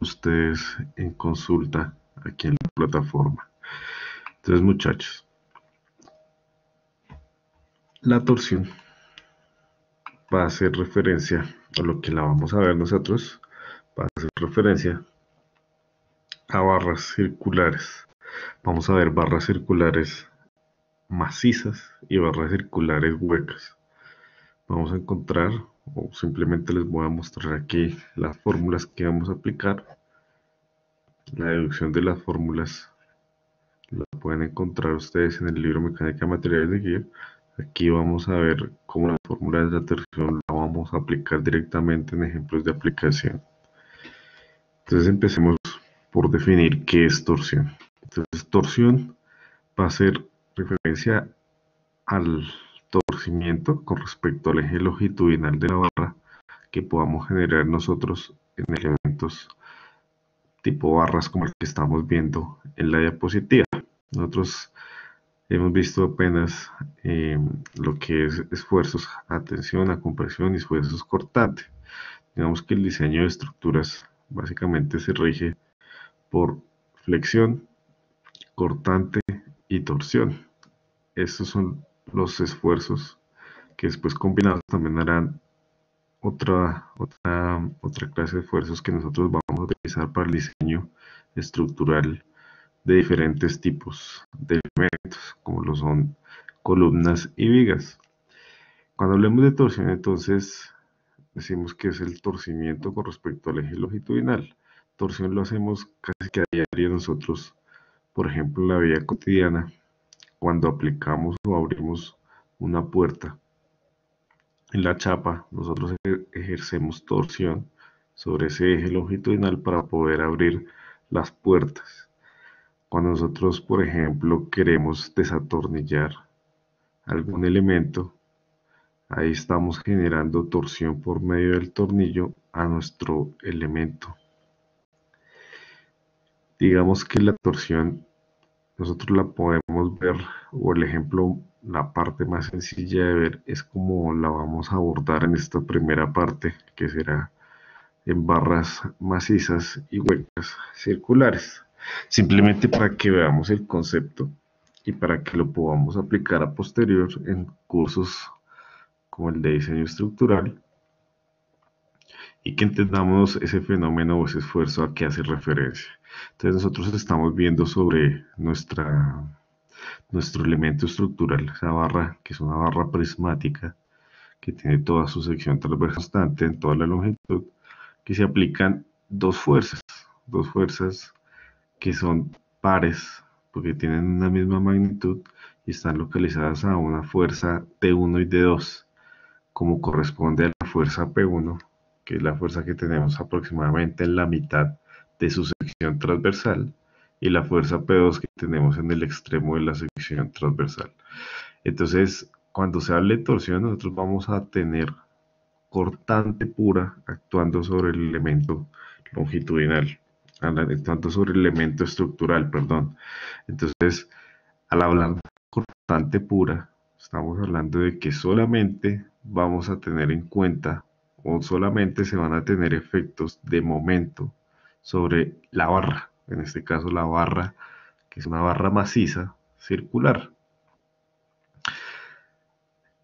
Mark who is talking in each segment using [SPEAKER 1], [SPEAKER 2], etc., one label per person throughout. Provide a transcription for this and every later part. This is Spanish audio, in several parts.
[SPEAKER 1] ustedes en consulta aquí en la plataforma. Entonces, muchachos, la torsión va a hacer referencia a lo que la vamos a ver nosotros, va a hacer referencia a barras circulares. Vamos a ver barras circulares macizas y barras circulares huecas. Vamos a encontrar, o simplemente les voy a mostrar aquí las fórmulas que vamos a aplicar. La deducción de las fórmulas la pueden encontrar ustedes en el libro Mecánica de Materiales de Guía. Aquí vamos a ver cómo la fórmula de la torsión la vamos a aplicar directamente en ejemplos de aplicación. Entonces empecemos por definir qué es torsión. Entonces torsión va a ser referencia al con respecto al eje longitudinal de la barra que podamos generar nosotros en elementos tipo barras como el que estamos viendo en la diapositiva. Nosotros hemos visto apenas eh, lo que es esfuerzos a tensión, a compresión y esfuerzos cortantes. Digamos que el diseño de estructuras básicamente se rige por flexión, cortante y torsión. Estos son los esfuerzos que después combinados también harán otra, otra, otra clase de esfuerzos que nosotros vamos a utilizar para el diseño estructural de diferentes tipos de elementos, como lo son columnas y vigas. Cuando hablemos de torsión, entonces decimos que es el torcimiento con respecto al eje longitudinal. Torsión lo hacemos casi que a diario nosotros, por ejemplo, en la vida cotidiana, cuando aplicamos o abrimos una puerta en la chapa, nosotros ejercemos torsión sobre ese eje longitudinal para poder abrir las puertas. Cuando nosotros, por ejemplo, queremos desatornillar algún elemento, ahí estamos generando torsión por medio del tornillo a nuestro elemento. Digamos que la torsión nosotros la podemos ver, o el ejemplo, la parte más sencilla de ver es como la vamos a abordar en esta primera parte, que será en barras macizas y huecas circulares. Simplemente para que veamos el concepto y para que lo podamos aplicar a posterior en cursos como el de diseño estructural y que entendamos ese fenómeno o ese esfuerzo a que hace referencia. Entonces nosotros estamos viendo sobre nuestra, nuestro elemento estructural, esa barra que es una barra prismática que tiene toda su sección transversal constante en toda la longitud, que se aplican dos fuerzas, dos fuerzas que son pares porque tienen una misma magnitud y están localizadas a una fuerza T1 y D2, como corresponde a la fuerza P1, que es la fuerza que tenemos aproximadamente en la mitad de su sección transversal y la fuerza P2 que tenemos en el extremo de la sección transversal. Entonces, cuando se hable de torsión, nosotros vamos a tener cortante pura actuando sobre el elemento longitudinal, actuando sobre el elemento estructural, perdón. Entonces, al hablar de cortante pura, estamos hablando de que solamente vamos a tener en cuenta o solamente se van a tener efectos de momento sobre la barra, en este caso la barra, que es una barra maciza circular.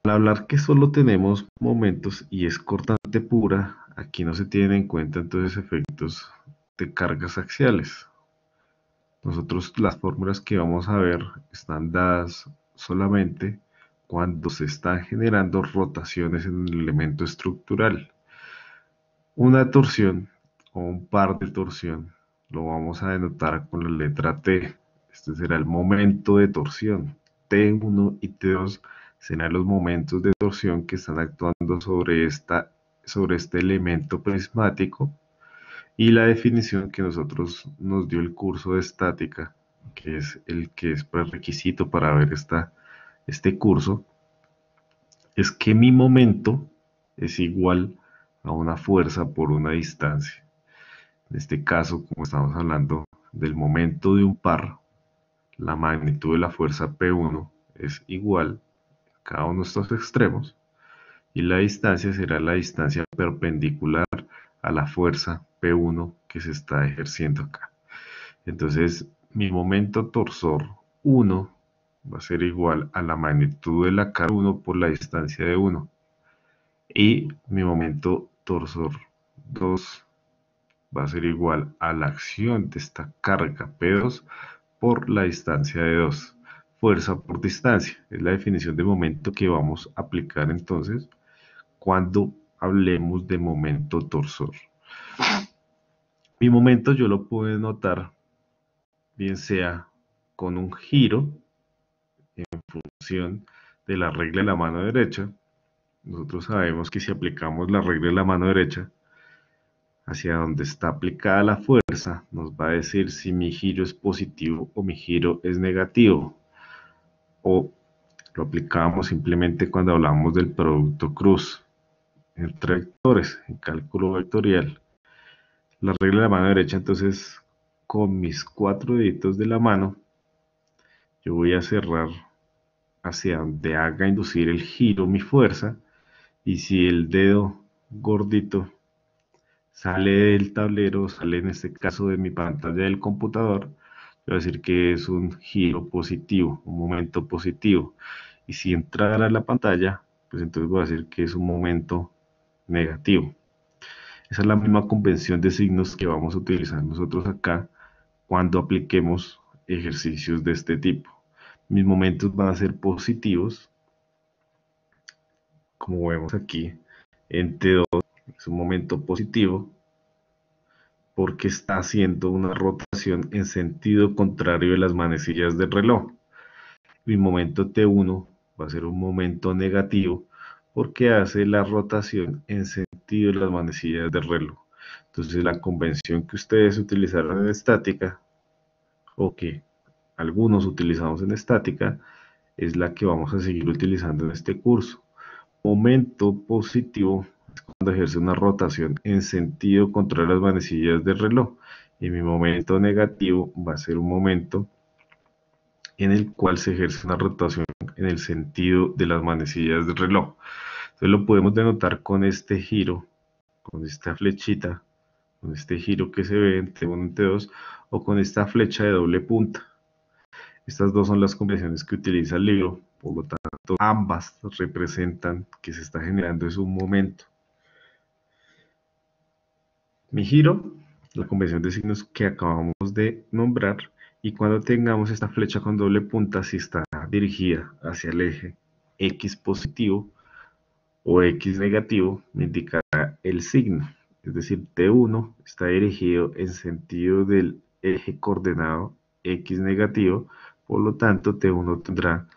[SPEAKER 1] Al hablar que solo tenemos momentos y es cortante pura, aquí no se tienen en cuenta entonces efectos de cargas axiales. Nosotros las fórmulas que vamos a ver están dadas solamente cuando se están generando rotaciones en el elemento estructural. Una torsión o un par de torsión. Lo vamos a denotar con la letra T. Este será el momento de torsión. T1 y T2 serán los momentos de torsión que están actuando sobre, esta, sobre este elemento prismático y la definición que nosotros nos dio el curso de estática, que es el que es prerequisito para ver esta, este curso, es que mi momento es igual a una fuerza por una distancia. En este caso, como estamos hablando del momento de un par, la magnitud de la fuerza P1 es igual a cada uno de estos extremos y la distancia será la distancia perpendicular a la fuerza P1 que se está ejerciendo acá. Entonces, mi momento torsor 1 va a ser igual a la magnitud de la carga 1 por la distancia de 1. Y mi momento torsor 2 va a ser igual a la acción de esta carga P2 por la distancia de 2. Fuerza por distancia. Es la definición de momento que vamos a aplicar entonces cuando hablemos de momento torsor. Mi momento yo lo puedo notar bien sea con un giro en función de la regla de la mano derecha. Nosotros sabemos que si aplicamos la regla de la mano derecha hacia donde está aplicada la fuerza, nos va a decir si mi giro es positivo o mi giro es negativo. O lo aplicamos simplemente cuando hablamos del producto cruz entre vectores en cálculo vectorial. La regla de la mano derecha entonces con mis cuatro deditos de la mano, yo voy a cerrar hacia donde haga inducir el giro mi fuerza y si el dedo gordito sale del tablero, sale en este caso de mi pantalla del computador, voy a decir que es un giro positivo, un momento positivo. Y si entrara a la pantalla, pues entonces voy a decir que es un momento negativo. Esa es la misma convención de signos que vamos a utilizar nosotros acá cuando apliquemos ejercicios de este tipo. Mis momentos van a ser positivos, como vemos aquí, en T2 es un momento positivo porque está haciendo una rotación en sentido contrario de las manecillas del reloj. Mi momento T1 va a ser un momento negativo porque hace la rotación en sentido de las manecillas del reloj. Entonces la convención que ustedes utilizaron en estática o que algunos utilizamos en estática es la que vamos a seguir utilizando en este curso. Momento positivo ejerce una rotación en sentido contra las manecillas del reloj y mi momento negativo va a ser un momento en el cual se ejerce una rotación en el sentido de las manecillas del reloj. Entonces lo podemos denotar con este giro, con esta flechita con este giro que se ve entre 1 y 2 o con esta flecha de doble punta. Estas dos son las convenciones que utiliza el libro, por lo tanto ambas representan que se está generando es un momento. Mi giro, la convención de signos que acabamos de nombrar, y cuando tengamos esta flecha con doble punta, si está dirigida hacia el eje X positivo o X negativo, me indicará el signo. Es decir, T1 está dirigido en sentido del eje coordenado X negativo, por lo tanto T1 tendrá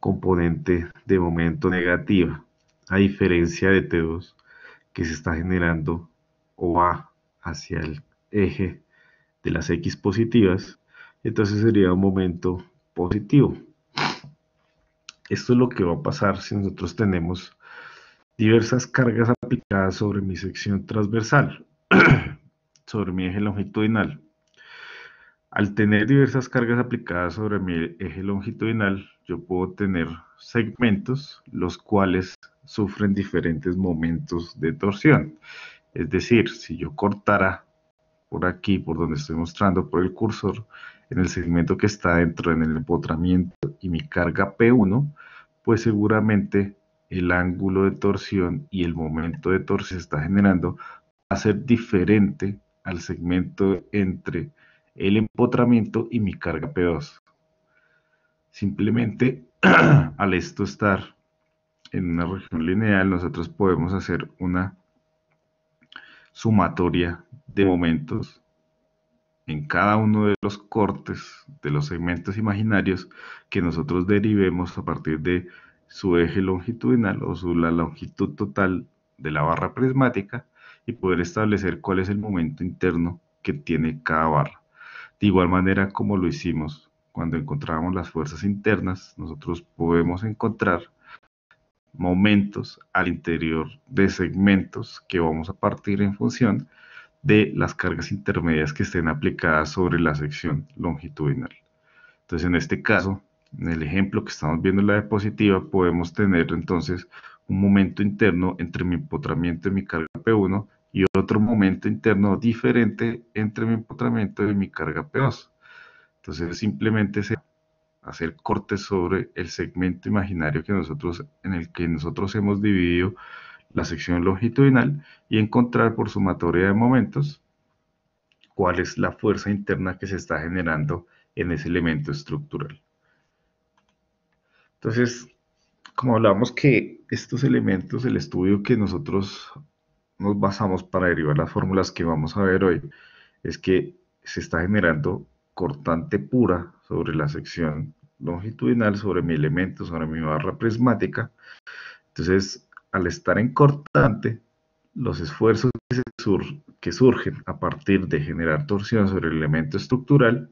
[SPEAKER 1] componente de momento negativa, a diferencia de T2 que se está generando o va hacia el eje de las X positivas, entonces sería un momento positivo. Esto es lo que va a pasar si nosotros tenemos diversas cargas aplicadas sobre mi sección transversal, sobre mi eje longitudinal. Al tener diversas cargas aplicadas sobre mi eje longitudinal, yo puedo tener segmentos los cuales sufren diferentes momentos de torsión. Es decir, si yo cortara por aquí, por donde estoy mostrando por el cursor, en el segmento que está dentro en el empotramiento y mi carga P1, pues seguramente el ángulo de torsión y el momento de torsión se está generando va a ser diferente al segmento entre el empotramiento y mi carga P2. Simplemente al esto estar en una región lineal, nosotros podemos hacer una sumatoria de momentos en cada uno de los cortes de los segmentos imaginarios que nosotros derivemos a partir de su eje longitudinal o su, la longitud total de la barra prismática y poder establecer cuál es el momento interno que tiene cada barra. De igual manera como lo hicimos cuando encontramos las fuerzas internas, nosotros podemos encontrar momentos al interior de segmentos que vamos a partir en función de las cargas intermedias que estén aplicadas sobre la sección longitudinal. Entonces, en este caso, en el ejemplo que estamos viendo en la diapositiva, podemos tener entonces un momento interno entre mi empotramiento de mi carga P1 y otro momento interno diferente entre mi empotramiento y mi carga P2. Entonces simplemente se hacer cortes sobre el segmento imaginario que nosotros, en el que nosotros hemos dividido la sección longitudinal y encontrar por sumatoria de momentos cuál es la fuerza interna que se está generando en ese elemento estructural. Entonces, como hablamos que estos elementos, el estudio que nosotros nos basamos para derivar las fórmulas que vamos a ver hoy, es que se está generando cortante pura sobre la sección longitudinal, sobre mi elemento, sobre mi barra prismática. Entonces, al estar en cortante, los esfuerzos que, surgen a partir de generar torsión sobre el elemento estructural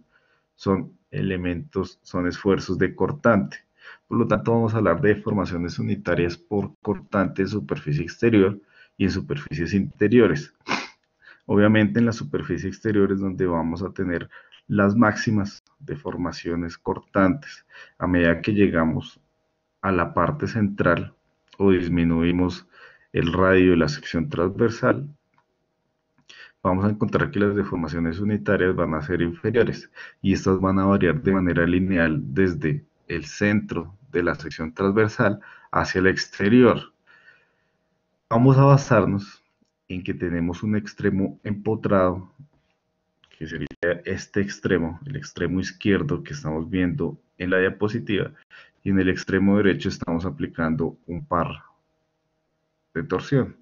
[SPEAKER 1] son elementos, son esfuerzos de cortante. Por lo tanto, vamos a hablar de deformaciones unitarias por cortante en superficie exterior y en superficies interiores. Obviamente en la superficie exterior es donde vamos a tener las máximas deformaciones cortantes. A medida que llegamos a la parte central o disminuimos el radio de la sección transversal, vamos a encontrar que las deformaciones unitarias van a ser inferiores y estas van a variar de manera lineal desde el centro de la sección transversal hacia el exterior. Vamos a basarnos en que tenemos un extremo empotrado, que sería este extremo, el extremo izquierdo que estamos viendo en la diapositiva, y en el extremo derecho estamos aplicando un par de torsión,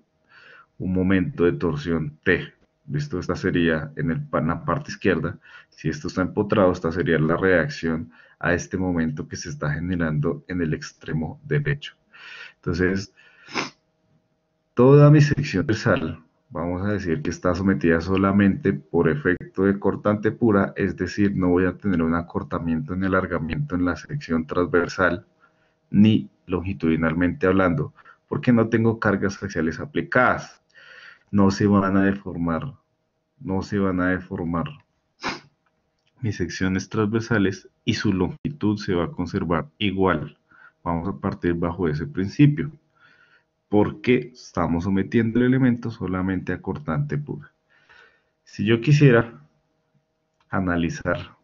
[SPEAKER 1] un momento de torsión T. ¿Listo? Esta sería en, el, en la parte izquierda. Si esto está empotrado, esta sería la reacción a este momento que se está generando en el extremo derecho. Entonces, toda mi sección transversal, vamos a decir que está sometida solamente por efecto de cortante pura, es decir, no voy a tener un acortamiento ni alargamiento en la sección transversal, ni longitudinalmente hablando, porque no tengo cargas axiales aplicadas. No se van a deformar, no se van a deformar mis secciones transversales y su longitud se va a conservar igual. Vamos a partir bajo ese principio, porque estamos sometiendo el elemento solamente a cortante pura. Si yo quisiera analizar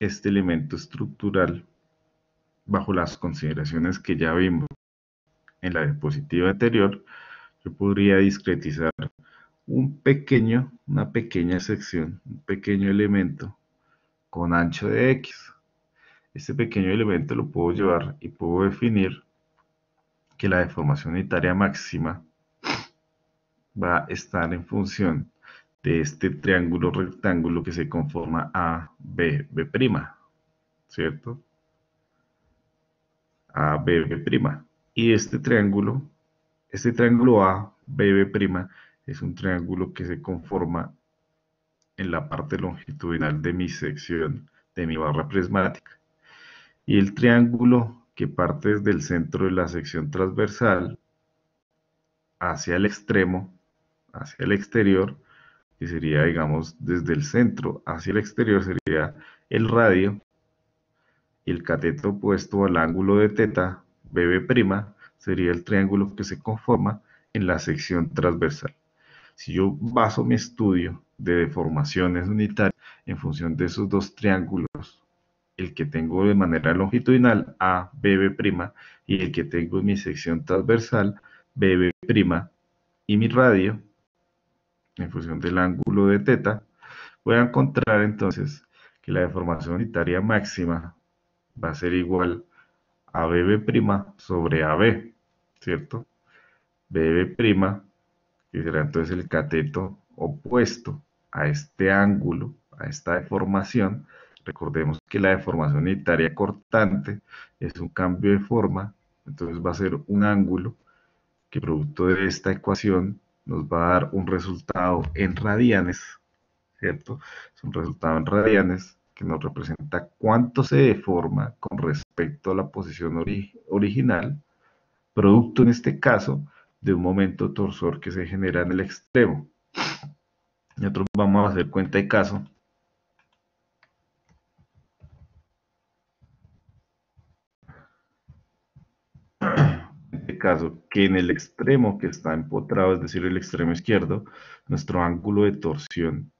[SPEAKER 1] este elemento estructural bajo las consideraciones que ya vimos en la diapositiva anterior, yo podría discretizar un pequeño, una pequeña sección, un pequeño elemento con ancho de X. Este pequeño elemento lo puedo llevar y puedo definir que la deformación unitaria máxima va a estar en función de este triángulo rectángulo que se conforma A, B, B', ¿cierto? A, B, B'. Y este triángulo, este triángulo A, B, B' es un triángulo que se conforma en la parte longitudinal de mi sección de mi barra prismática. Y el triángulo que parte desde el centro de la sección transversal hacia el extremo, hacia el exterior, que sería, digamos, desde el centro hacia el exterior, sería el radio, el cateto opuesto al ángulo de teta, BB', sería el triángulo que se conforma en la sección transversal. Si yo baso mi estudio de deformaciones unitarias en función de esos dos triángulos, el que tengo de manera longitudinal A, BB' y el que tengo en mi sección transversal BB' y mi radio, en función del ángulo de teta, voy a encontrar entonces que la deformación unitaria máxima va a ser igual a BB' sobre AB, ¿cierto? BB' que será entonces el cateto opuesto a este ángulo, a esta deformación. Recordemos que la deformación unitaria cortante es un cambio de forma, entonces va a ser un ángulo que producto de esta ecuación nos va a dar un resultado en radianes, ¿cierto? Es un resultado en radianes que nos representa cuánto se deforma con respecto a la posición original, producto en este caso de un momento torsor que se genera en el extremo. Nosotros vamos a hacer cuenta de caso. Este caso que en el extremo que está empotrado, es decir, el extremo izquierdo, nuestro ángulo de torsión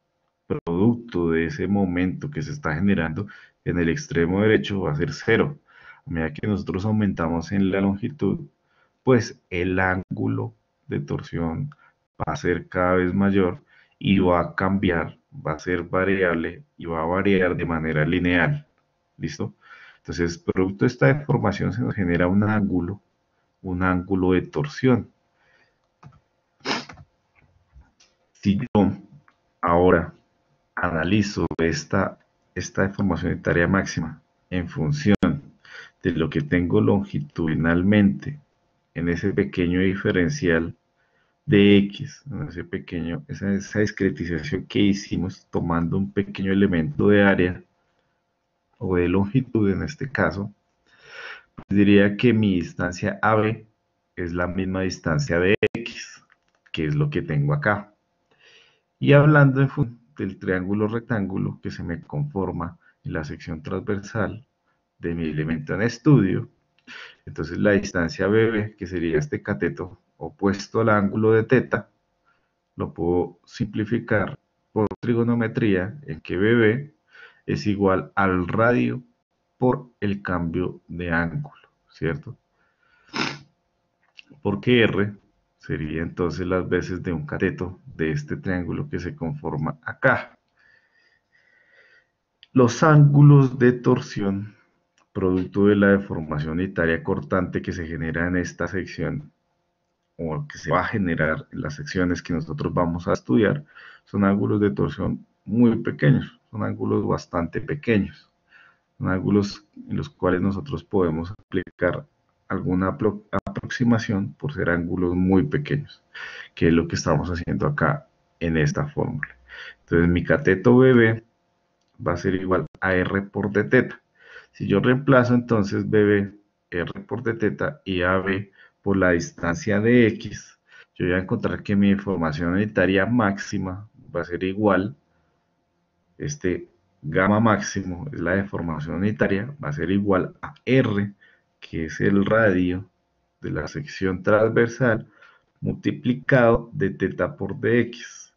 [SPEAKER 1] producto de ese momento que se está generando en el extremo derecho va a ser cero. A medida que nosotros aumentamos en la longitud, pues el ángulo de torsión va a ser cada vez mayor y va a cambiar, va a ser variable y va a variar de manera lineal. ¿Listo? Entonces, producto de esta deformación se nos genera un ángulo, un ángulo de torsión. Si yo ahora analizo esta, esta deformación unitaria máxima en función de lo que tengo longitudinalmente en ese pequeño diferencial de X, en ese pequeño, esa, esa discretización que hicimos tomando un pequeño elemento de área o de longitud en este caso, diría que mi distancia AB es la misma distancia de X, que es lo que tengo acá. Y hablando del triángulo rectángulo que se me conforma en la sección transversal de mi elemento en estudio, entonces la distancia BB, que sería este cateto opuesto al ángulo de teta, lo puedo simplificar por trigonometría en que BB es igual al radio por el cambio de ángulo, ¿cierto? Porque R sería entonces las veces de un cateto de este triángulo que se conforma acá. Los ángulos de torsión, producto de la deformación unitaria cortante que se genera en esta sección, o que se va a generar en las secciones que nosotros vamos a estudiar, son ángulos de torsión muy pequeños, son ángulos bastante pequeños, ángulos en los cuales nosotros podemos aplicar alguna aproximación por ser ángulos muy pequeños, que es lo que estamos haciendo acá en esta fórmula. Entonces mi cateto BB va a ser igual a R por d teta. Si yo reemplazo entonces BB R por d teta y AB por la distancia de X, yo voy a encontrar que mi información unitaria máxima va a ser igual este gamma máximo es la deformación unitaria, va a ser igual a R, que es el radio de la sección transversal, multiplicado de teta por dx.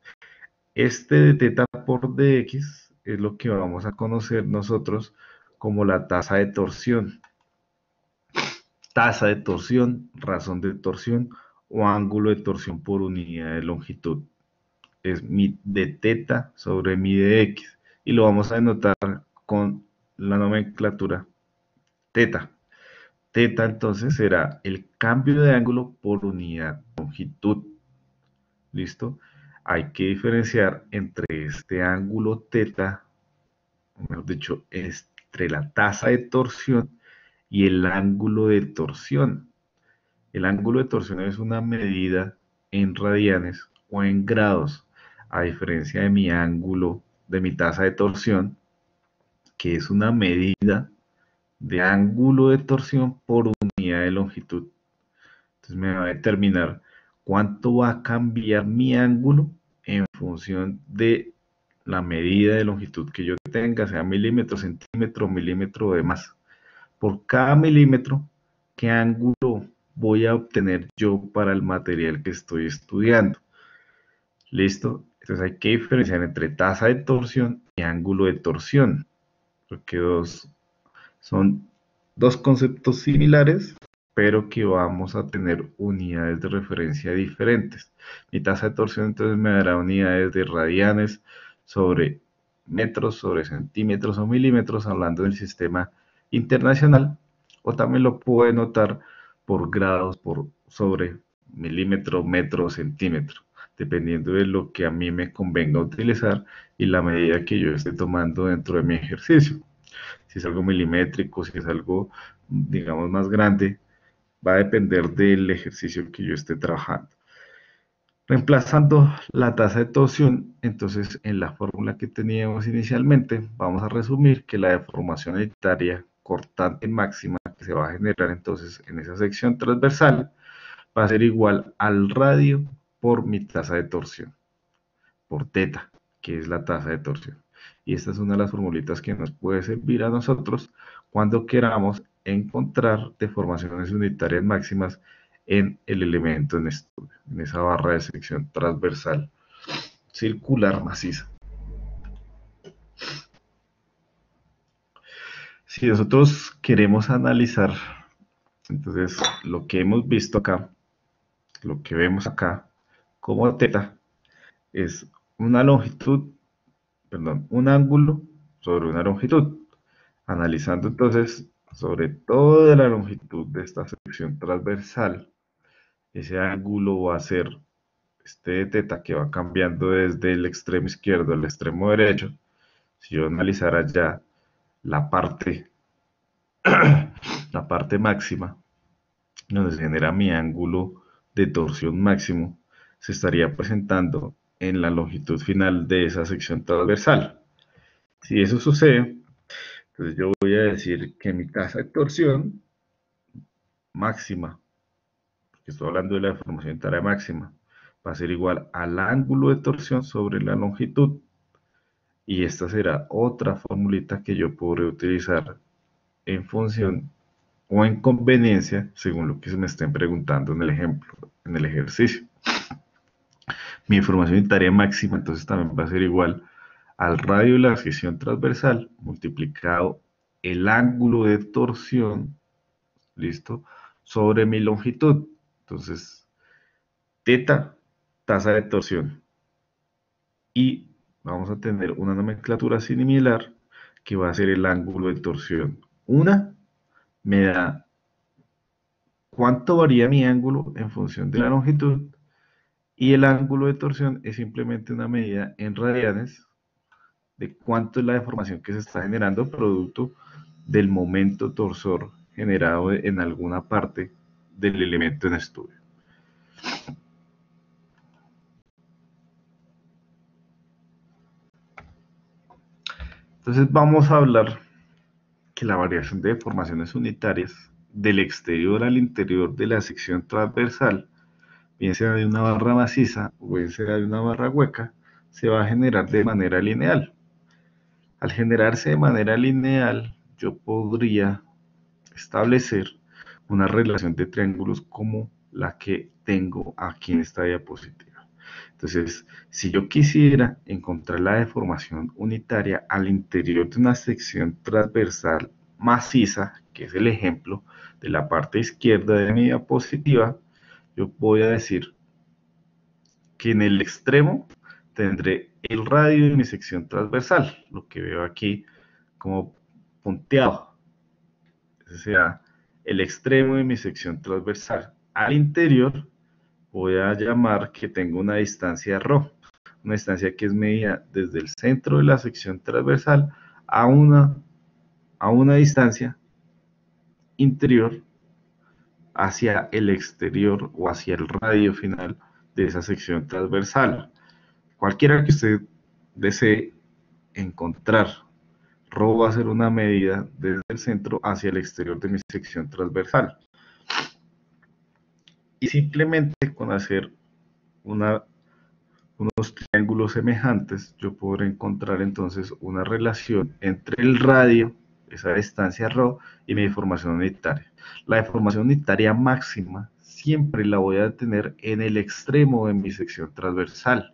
[SPEAKER 1] Este de por dx es lo que vamos a conocer nosotros como la tasa de torsión. Tasa de torsión, razón de torsión o ángulo de torsión por unidad de longitud. Es mi de sobre mi de x y lo vamos a denotar con la nomenclatura teta. Teta entonces será el cambio de ángulo por unidad de longitud. ¿Listo? Hay que diferenciar entre este ángulo teta, mejor dicho, entre la tasa de torsión y el ángulo de torsión. El ángulo de torsión es una medida en radianes o en grados, a diferencia de mi ángulo de mi tasa de torsión, que es una medida de ángulo de torsión por unidad de longitud. Entonces me va a determinar cuánto va a cambiar mi ángulo en función de la medida de longitud que yo tenga, sea milímetro, centímetro, milímetro o demás. Por cada milímetro, ¿qué ángulo voy a obtener yo para el material que estoy estudiando? ¿Listo? Entonces hay que diferenciar entre tasa de torsión y ángulo de torsión, porque dos, son dos conceptos similares, pero que vamos a tener unidades de referencia diferentes. Mi tasa de torsión entonces me dará unidades de radianes sobre metros, sobre centímetros o milímetros, hablando del sistema internacional, o también lo puedo notar por grados por sobre milímetro, metro, centímetro dependiendo de lo que a mí me convenga utilizar y la medida que yo esté tomando dentro de mi ejercicio. Si es algo milimétrico, si es algo, digamos, más grande, va a depender del ejercicio que yo esté trabajando. Reemplazando la tasa de torsión, entonces en la fórmula que teníamos inicialmente, vamos a resumir que la deformación unitaria cortante máxima que se va a generar entonces en esa sección transversal va a ser igual al radio por mi tasa de torsión, por teta, que es la tasa de torsión. Y esta es una de las formulitas que nos puede servir a nosotros cuando queramos encontrar deformaciones unitarias máximas en el elemento en estudio, en esa barra de sección transversal circular maciza. Si nosotros queremos analizar, entonces lo que hemos visto acá, lo que vemos acá como teta, es una longitud, perdón, un ángulo sobre una longitud. Analizando entonces sobre toda la longitud de esta sección transversal, ese ángulo va a ser este teta que va cambiando desde el extremo izquierdo al extremo derecho. Si yo analizara ya la parte, la parte máxima, donde genera mi ángulo de torsión máximo, se estaría presentando en la longitud final de esa sección transversal. Si eso sucede, entonces yo voy a decir que mi tasa de torsión máxima, porque estoy hablando de la deformación tarea máxima, va a ser igual al ángulo de torsión sobre la longitud. Y esta será otra formulita que yo podré utilizar en función o en conveniencia, según lo que se me estén preguntando en el ejemplo, en el ejercicio. Mi información unitaria máxima entonces también va a ser igual al radio de la sección transversal multiplicado el ángulo de torsión, ¿listo? Sobre mi longitud. Entonces, teta, tasa de torsión. Y vamos a tener una nomenclatura similar que va a ser el ángulo de torsión. Una me da cuánto varía mi ángulo en función de la longitud y el ángulo de torsión es simplemente una medida en radianes de cuánto es la deformación que se está generando producto del momento torsor generado en alguna parte del elemento en estudio. Entonces vamos a hablar que la variación de deformaciones unitarias del exterior al interior de la sección transversal, bien sea de una barra maciza o bien sea de una barra hueca, se va a generar de manera lineal. Al generarse de manera lineal, yo podría establecer una relación de triángulos como la que tengo aquí en esta diapositiva. Entonces, si yo quisiera encontrar la deformación unitaria al interior de una sección transversal maciza, que es el ejemplo de la parte izquierda de mi diapositiva, yo voy a decir que en el extremo tendré el radio de mi sección transversal, lo que veo aquí como punteado. Ese será el extremo de mi sección transversal. Al interior voy a llamar que tengo una distancia ρ, una distancia que es medida desde el centro de la sección transversal a una, a una distancia interior hacia el exterior o hacia el radio final de esa sección transversal. Cualquiera que usted desee encontrar, ρ va a ser una medida desde el centro hacia el exterior de mi sección transversal. Y simplemente con hacer unos triángulos semejantes, yo podré encontrar entonces una relación entre el radio, esa distancia ρ, y mi deformación unitaria. La deformación unitaria máxima siempre la voy a tener en el extremo de mi sección transversal,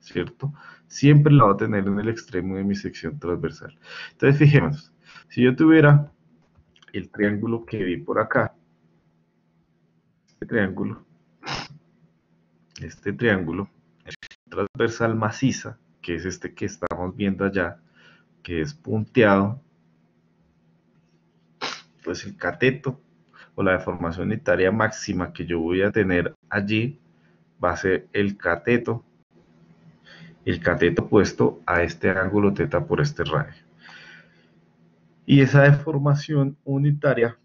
[SPEAKER 1] ¿cierto? Siempre la voy a tener en el extremo de mi sección transversal. Entonces, fijémonos, si yo tuviera el triángulo que vi por acá, este triángulo, este triángulo transversal maciza, que es este que estamos viendo allá, que es punteado, pues el cateto o la deformación unitaria máxima que yo voy a tener allí va a ser el cateto, el cateto puesto a este ángulo teta por este radio. Y esa deformación unitaria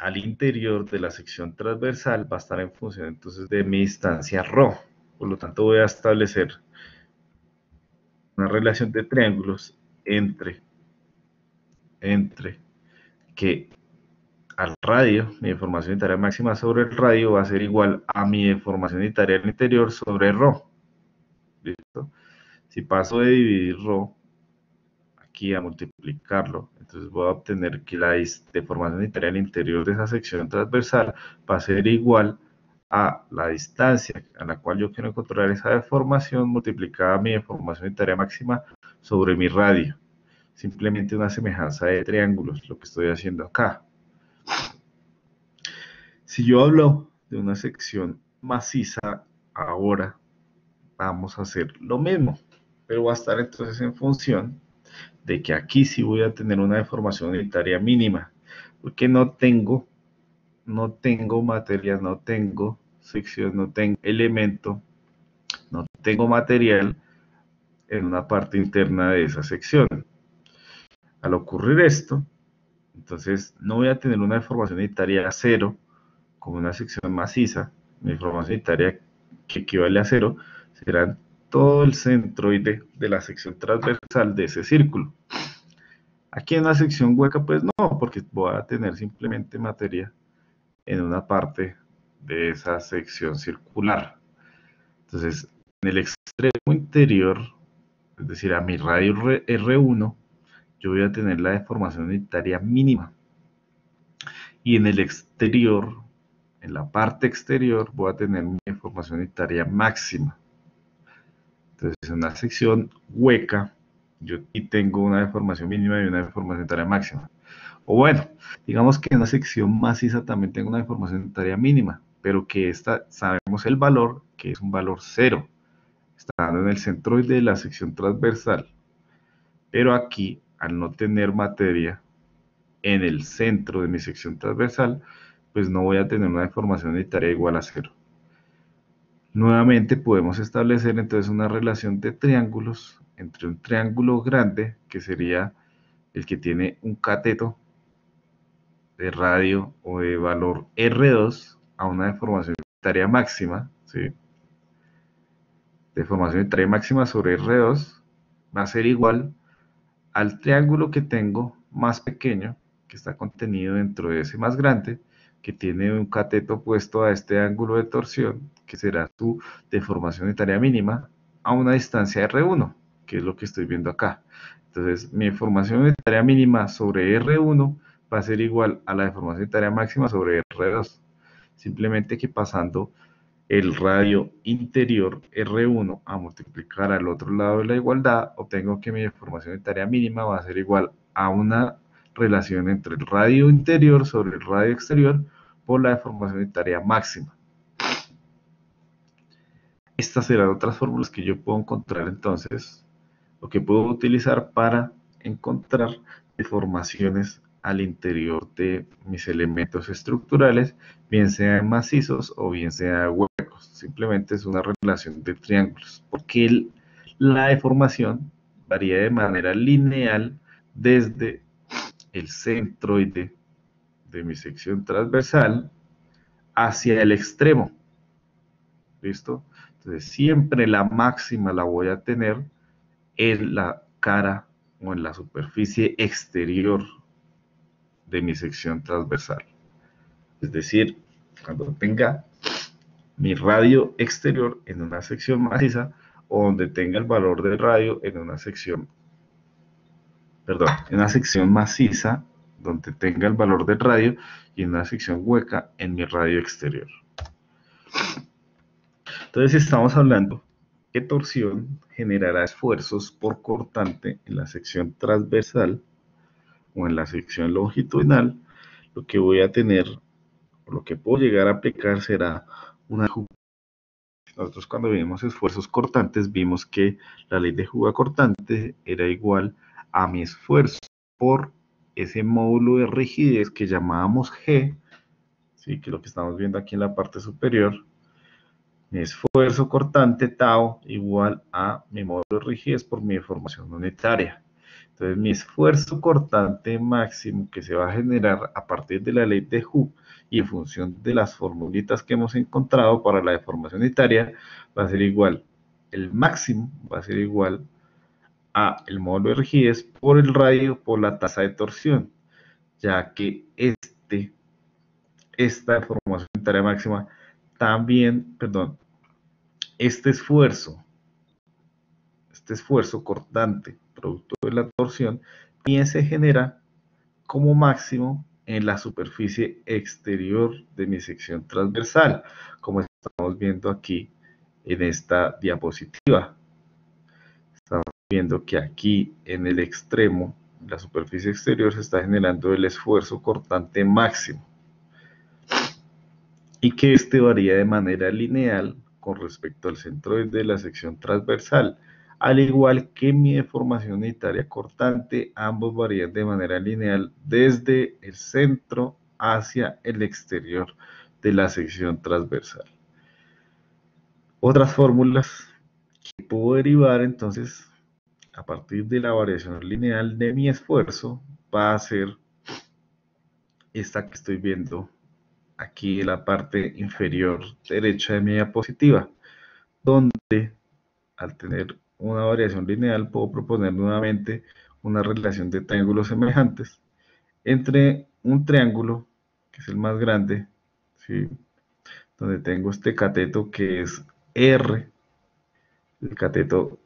[SPEAKER 1] al interior de la sección transversal va a estar en función entonces de mi distancia ρ. Por lo tanto voy a establecer una relación de triángulos entre, entre que al radio, mi deformación unitaria máxima sobre el radio va a ser igual a mi deformación unitaria al interior sobre ρ. ¿Listo? Si paso de dividir ρ aquí a multiplicarlo, entonces voy a obtener que la deformación unitaria al interior de esa sección transversal va a ser igual a la distancia a la cual yo quiero encontrar esa deformación multiplicada mi deformación unitaria máxima sobre mi radio. Simplemente una semejanza de triángulos, lo que estoy haciendo acá. Si yo hablo de una sección maciza, ahora vamos a hacer lo mismo, pero va a estar entonces en función de que aquí sí voy a tener una deformación unitaria mínima, porque no tengo no tengo materia, no tengo sección, no tengo elemento, no tengo material en una parte interna de esa sección. Al ocurrir esto, entonces no voy a tener una deformación unitaria a cero como una sección maciza, mi deformación unitaria que equivale a cero será todo el centroide de la sección transversal de ese círculo. Aquí en la sección hueca, pues no, porque voy a tener simplemente materia en una parte de esa sección circular. Entonces, en el extremo interior, es decir, a mi radio R1, yo voy a tener la deformación unitaria mínima. Y en el exterior, en la parte exterior, voy a tener mi deformación unitaria máxima. Entonces, en una sección hueca, yo tengo una deformación mínima y una deformación unitaria máxima. O bueno, digamos que en una sección maciza también tengo una deformación unitaria mínima, pero que esta sabemos el valor, que es un valor cero. Está en el centroide de la sección transversal. Pero aquí, al no tener materia en el centro de mi sección transversal, pues no voy a tener una deformación unitaria igual a cero. Nuevamente podemos establecer entonces una relación de triángulos entre un triángulo grande, que sería el que tiene un cateto de radio o de valor R2 a una deformación unitaria máxima, ¿sí? Deformación unitaria máxima sobre R2 va a ser igual al triángulo que tengo más pequeño, que está contenido dentro de ese más grande, que tiene un cateto puesto a este ángulo de torsión, que será su deformación unitaria mínima, a una distancia R1, que es lo que estoy viendo acá. Entonces, mi deformación unitaria mínima sobre R1 va a ser igual a la deformación unitaria máxima sobre R2. Simplemente que pasando el radio interior R1 a multiplicar al otro lado de la igualdad, obtengo que mi deformación unitaria mínima va a ser igual a una relación entre el radio interior sobre el radio exterior por la deformación unitaria máxima. Estas serán otras fórmulas que yo puedo encontrar entonces, o que puedo utilizar para encontrar deformaciones al interior de mis elementos estructurales, bien sean macizos o bien sean huecos. Simplemente es una relación de triángulos, porque la deformación varía de manera lineal desde el centroide de mi sección transversal hacia el extremo. ¿Listo? Entonces siempre la máxima la voy a tener en la cara o en la superficie exterior de mi sección transversal. Es decir, cuando tenga mi radio exterior en una sección maciza o donde tenga el valor del radio en una sección, perdón, en una sección maciza donde tenga el valor del radio y en una sección hueca en mi radio exterior. Entonces estamos hablando que torsión generará esfuerzos por cortante en la sección transversal o en la sección longitudinal, lo que voy a tener, lo que puedo llegar a aplicar será una nosotros cuando vimos esfuerzos cortantes vimos que la ley de juga cortante era igual a mi esfuerzo por ese módulo de rigidez que llamábamos G, ¿sí? que es lo que estamos viendo aquí en la parte superior, mi esfuerzo cortante tau igual a mi módulo de rigidez por mi deformación unitaria. Entonces mi esfuerzo cortante máximo que se va a generar a partir de la ley de Hooke y en función de las formulitas que hemos encontrado para la deformación unitaria va a ser igual, el máximo va a ser igual a el módulo de rigidez por el radio por la tasa de torsión, ya que este, esta deformación unitaria máxima también, perdón, este esfuerzo este esfuerzo cortante producto de la torsión, también se genera como máximo en la superficie exterior de mi sección transversal, como estamos viendo aquí en esta diapositiva. Estamos viendo que aquí en el extremo, la superficie exterior, se está generando el esfuerzo cortante máximo y que este varía de manera lineal con respecto al centro de la sección transversal. Al igual que mi deformación unitaria cortante, ambos varían de manera lineal desde el centro hacia el exterior de la sección transversal. Otras fórmulas que puedo derivar entonces a partir de la variación lineal de mi esfuerzo va a ser esta que estoy viendo aquí en la parte inferior derecha de mi diapositiva, donde al tener una variación lineal puedo proponer nuevamente una relación de triángulos semejantes entre un triángulo, que es el más grande, ¿sí? donde tengo este cateto que es R, el cateto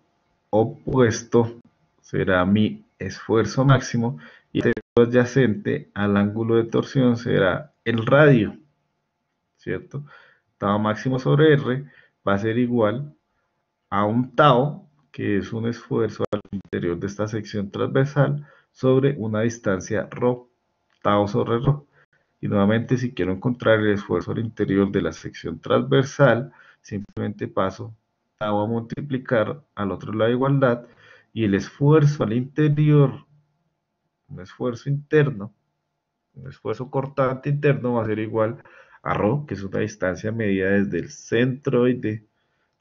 [SPEAKER 1] opuesto será mi esfuerzo máximo y el adyacente al ángulo de torsión será el radio. ¿cierto? Tau máximo sobre R va a ser igual a un tau, que es un esfuerzo al interior de esta sección transversal, sobre una distancia ρ, tau sobre ρ. Y nuevamente, si quiero encontrar el esfuerzo al interior de la sección transversal, simplemente paso tau a multiplicar al otro lado de igualdad, y el esfuerzo al interior, un esfuerzo interno, un esfuerzo cortante interno va a ser igual a que es una distancia medida desde el centroide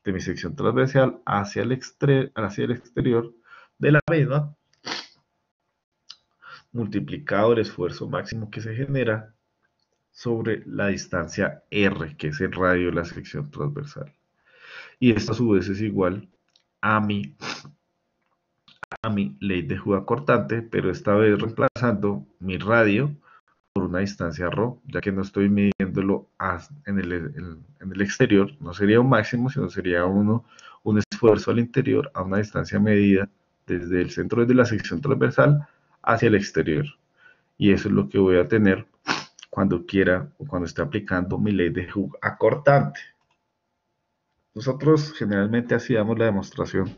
[SPEAKER 1] de mi sección transversal hacia el, hacia el exterior de la misma, multiplicado el esfuerzo máximo que se genera sobre la distancia R, que es el radio de la sección transversal. Y esto a su vez es igual a mi, a mi ley de Juda cortante, pero esta vez reemplazando mi radio por una distancia ρ, ya que no estoy midiéndolo en el, exterior, no sería un máximo, sino sería uno, un esfuerzo al interior a una distancia medida desde el centro de la sección transversal hacia el exterior. Y eso es lo que voy a tener cuando quiera o cuando esté aplicando mi ley de Hooke acortante. Nosotros generalmente hacíamos la demostración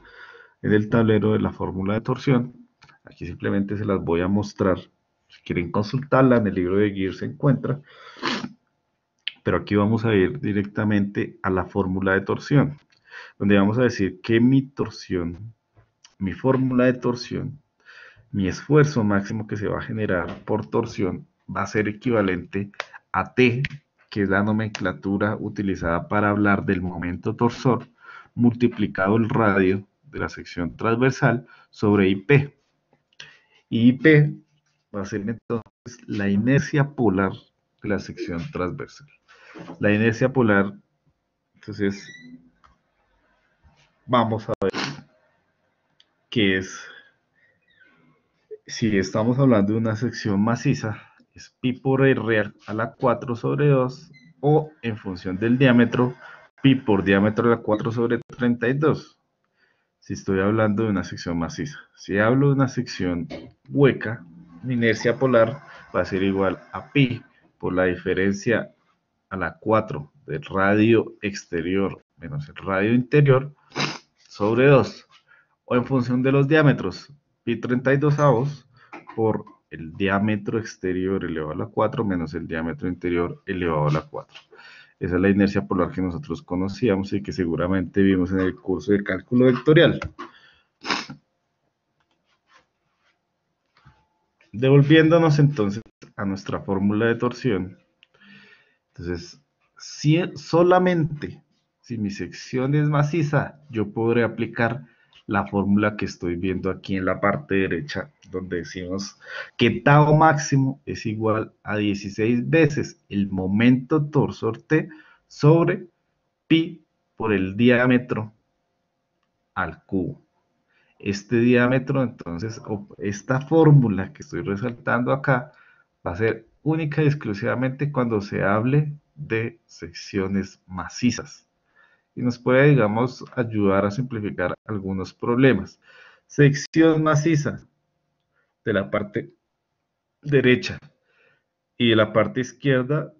[SPEAKER 1] en el tablero de la fórmula de torsión. Aquí simplemente se las voy a mostrar si quieren consultarla, en el libro de Gear se encuentra. Pero aquí vamos a ir directamente a la fórmula de torsión, donde vamos a decir que mi torsión, mi fórmula de torsión, mi esfuerzo máximo que se va a generar por torsión va a ser equivalente a T, que es la nomenclatura utilizada para hablar del momento torsor, multiplicado el radio de la sección transversal sobre IP. Y IP va a ser entonces la inercia polar de la sección transversal. La inercia polar, entonces, vamos a ver qué es, si estamos hablando de una sección maciza, es pi por r a la 4 sobre 2 o en función del diámetro, pi por diámetro a la 4 sobre 32. Si estoy hablando de una sección maciza. Si hablo de una sección hueca, inercia polar va a ser igual a pi por la diferencia a la 4 del radio exterior menos el radio interior sobre 2 o en función de los diámetros pi 32 avos por el diámetro exterior elevado a la 4 menos el diámetro interior elevado a la 4. Esa es la inercia polar que nosotros conocíamos y que seguramente vimos en el curso de cálculo vectorial. Devolviéndonos entonces a nuestra fórmula de torsión. Entonces, si solamente si mi sección es maciza, yo podré aplicar la fórmula que estoy viendo aquí en la parte derecha, donde decimos que tau máximo es igual a 16 veces el momento torsor T sobre pi por el diámetro al cubo este diámetro, entonces esta fórmula que estoy resaltando acá va a ser única y exclusivamente cuando se hable de secciones macizas. y nos puede, digamos, ayudar a simplificar algunos problemas. Sección maciza de la parte derecha y de la parte izquierda,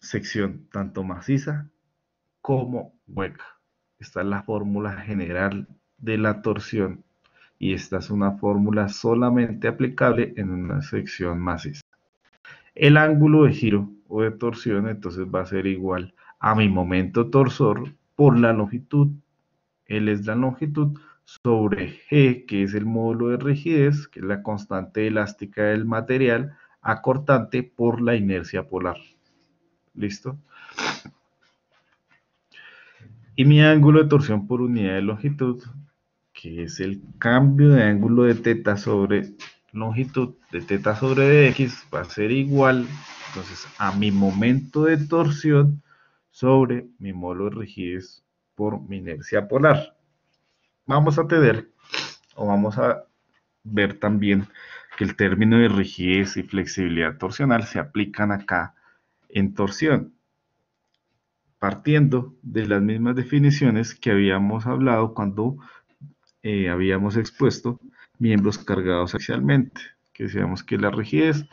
[SPEAKER 1] sección tanto maciza como hueca. Esta es la fórmula general de la torsión y esta es una fórmula solamente aplicable en una sección maciza. El ángulo de giro o de torsión entonces va a ser igual a mi momento torsor por la longitud. L es la longitud sobre G, que es el módulo de rigidez, que es la constante elástica del material, acortante por la inercia polar. ¿Listo? Y mi ángulo de torsión por unidad de longitud, que es el cambio de ángulo de teta sobre longitud de teta sobre dx, va a ser igual entonces a mi momento de torsión sobre mi de rigidez por mi inercia polar. Vamos a tener, o vamos a ver también que el término de rigidez y flexibilidad torsional se aplican acá en torsión, partiendo de las mismas definiciones que habíamos hablado cuando eh, habíamos expuesto miembros cargados axialmente, que decíamos que la rigidez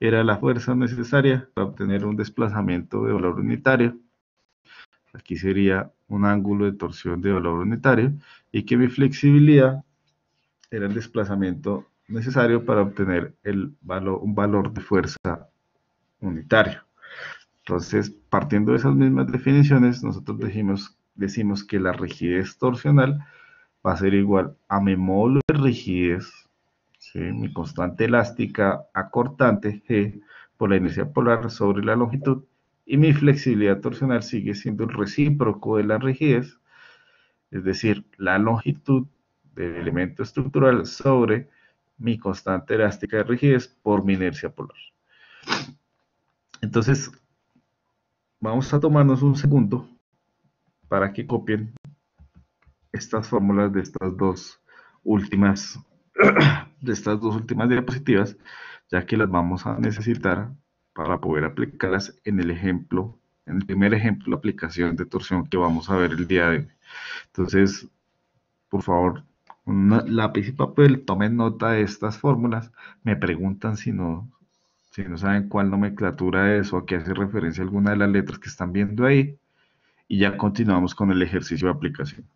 [SPEAKER 1] era la fuerza necesaria para obtener un desplazamiento de valor unitario. Aquí sería un ángulo de torsión de valor unitario y que mi flexibilidad era el desplazamiento necesario para obtener el valor, un valor de fuerza unitario. Entonces, partiendo de esas mismas definiciones, nosotros decimos, decimos que la rigidez torsional va a ser igual a mi módulo de rigidez, mi constante elástica acortante G por la inercia polar sobre la longitud, y mi flexibilidad torsional sigue siendo el recíproco de la rigidez, es decir, la longitud del elemento estructural sobre mi constante elástica de rigidez por mi inercia polar. Entonces, vamos a tomarnos un segundo para que copien estas fórmulas de estas dos últimas de estas dos últimas diapositivas, ya que las vamos a necesitar para poder aplicarlas en el ejemplo, en el primer ejemplo aplicación de torsión que vamos a ver el día de hoy. Entonces, por favor, un lápiz y papel, tomen nota de estas fórmulas, me preguntan si no, si no saben cuál nomenclatura es o a qué hace referencia alguna de las letras que están viendo ahí, y ya continuamos con el ejercicio de aplicación.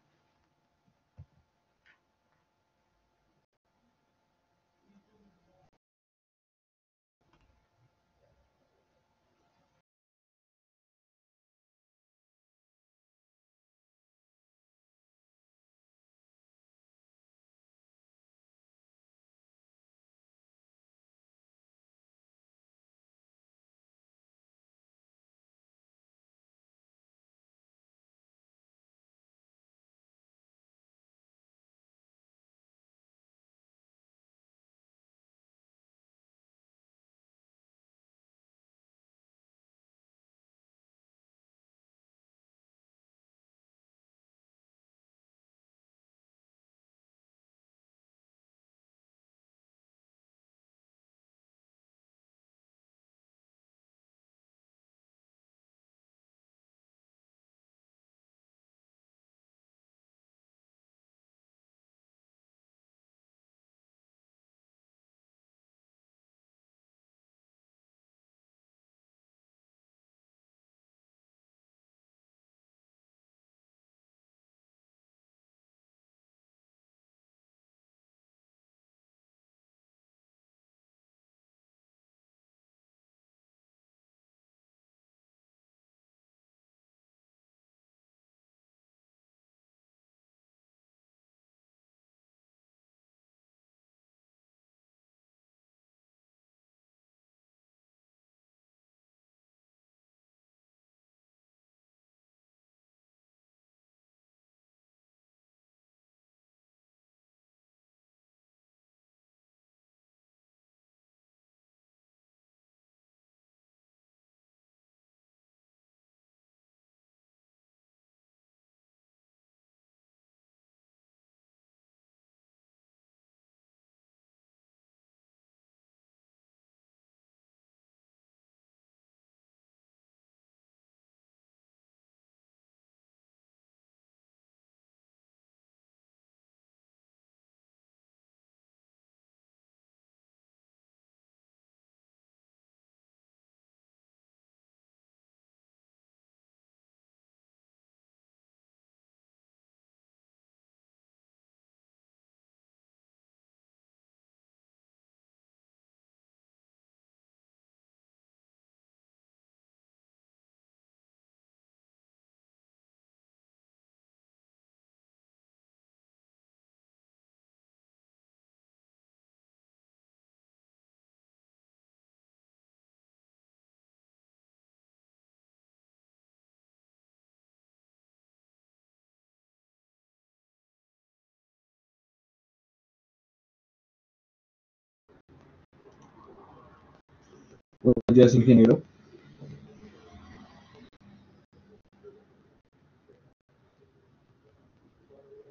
[SPEAKER 2] Buenos días, ingeniero.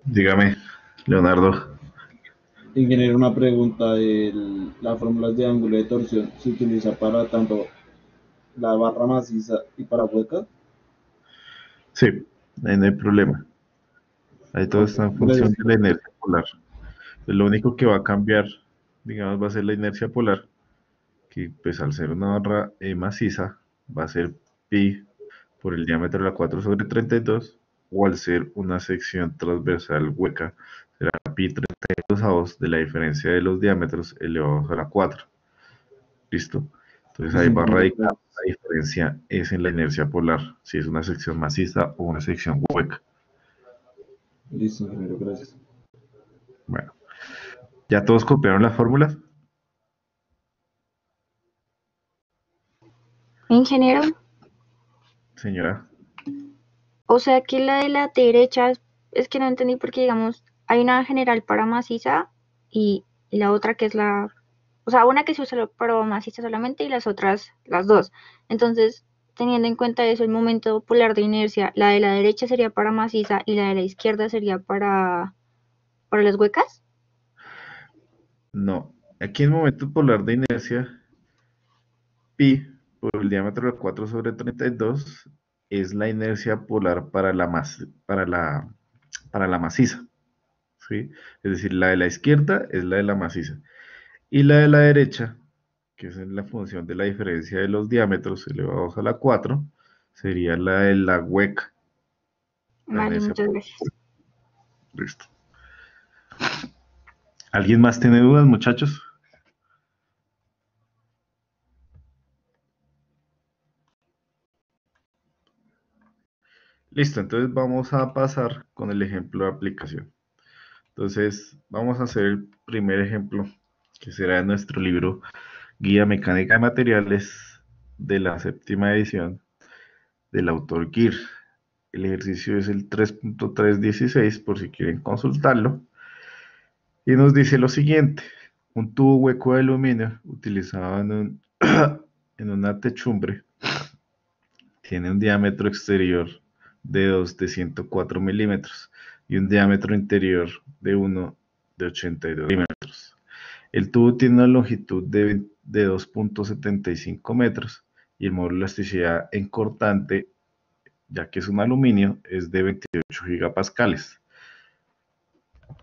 [SPEAKER 1] Dígame, Leonardo.
[SPEAKER 2] Ingeniero, una pregunta. El- la fórmula de ángulo de torsión se utiliza para tanto la barra maciza y para huecas.
[SPEAKER 1] Sí, ahí no hay problema. Ahí todo está en función de la inercia polar. Lo único que va a cambiar, digamos, va a ser la inercia polar, que pues al ser una barra eh, maciza, va a ser pi por el diámetro de la 4 sobre 32, o al ser una sección transversal hueca, será pi 32 avos de la diferencia de los diámetros elevados a la 4. ¿Listo? Entonces ahí va a radicar la diferencia es en la inercia polar, si es una sección maciza o una sección hueca.
[SPEAKER 2] Listo, ingeniero, gracias.
[SPEAKER 1] Bueno, ¿ya todos copiaron las fórmulas?
[SPEAKER 3] Ingeniero,
[SPEAKER 1] Señora,
[SPEAKER 3] o sea que la de la derecha es, que no entendí porque digamos, hay una general para maciza y, y la otra que es la, o sea, una que se usa para maciza solamente y las otras, las dos. Entonces, teniendo en cuenta eso, el momento polar de inercia, la de la derecha sería para maciza y la de la izquierda sería para, para las huecas.
[SPEAKER 1] no. Aquí en momento polar de inercia, pi por el diámetro de 4 sobre 32 es la inercia polar para la, mas- para la, para la maciza. ¿sí? Es decir, la de la izquierda es la de la maciza. Y la de la derecha, que es en la función de la diferencia de los diámetros elevados a la 4, sería la de la hueca. La
[SPEAKER 3] Vale, muchas gracias.
[SPEAKER 1] Listo. ¿Alguien más tiene dudas, muchachos? Listo, entonces vamos a pasar con el ejemplo de aplicación. Entonces, vamos a hacer el primer ejemplo, que será de nuestro libro Guía Mecánica de Materiales de la séptima edición del autor Gear. El ejercicio es el 3.316 por si quieren consultarlo. Y nos dice lo siguiente, un tubo hueco de aluminio utilizado en, en una techumbre tiene un diámetro exterior de 2 de 104 milímetros y un diámetro interior de 1 de 82 milímetros. El tubo tiene una longitud de, 20 de 2.75 metros y el módulo de elasticidad en cortante, ya que es un aluminio, es de 28 gigapascales.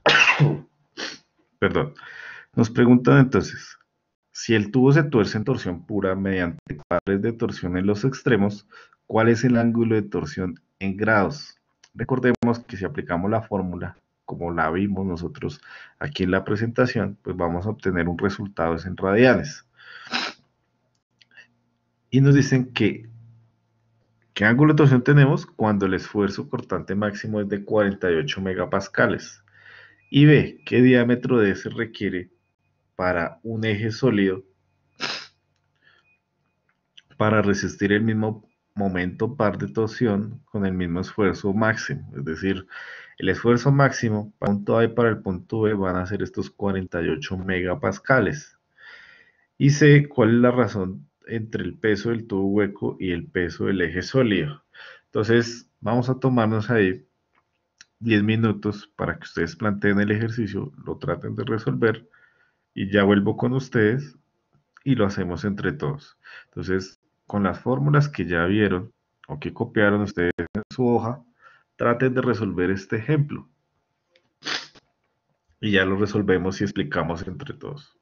[SPEAKER 1] Perdón. Nos preguntan entonces, si el tubo se tuerce en torsión pura mediante pares de torsión en los extremos, ¿cuál es el ángulo de torsión en grados? Recordemos que si aplicamos la fórmula, como la vimos nosotros aquí en la presentación, pues vamos a obtener un resultado es en radianes. Y nos dicen que ¿qué ángulo de torsión tenemos cuando el esfuerzo cortante máximo es de 48 megapascales? Y B, ¿qué diámetro de ese requiere para un eje sólido para resistir el mismo momento par de torsión con el mismo esfuerzo máximo? Es decir, el esfuerzo máximo para el punto A y para el punto B van a ser estos 48 megapascales. Y sé cuál es la razón entre el peso del tubo hueco y el peso del eje sólido. Entonces, vamos a tomarnos ahí 10 minutos para que ustedes planteen el ejercicio, lo traten de resolver y ya vuelvo con ustedes y lo hacemos entre todos. Entonces, con las fórmulas que ya vieron o que copiaron ustedes en su hoja, traten de resolver este ejemplo. Y ya lo resolvemos y explicamos entre todos.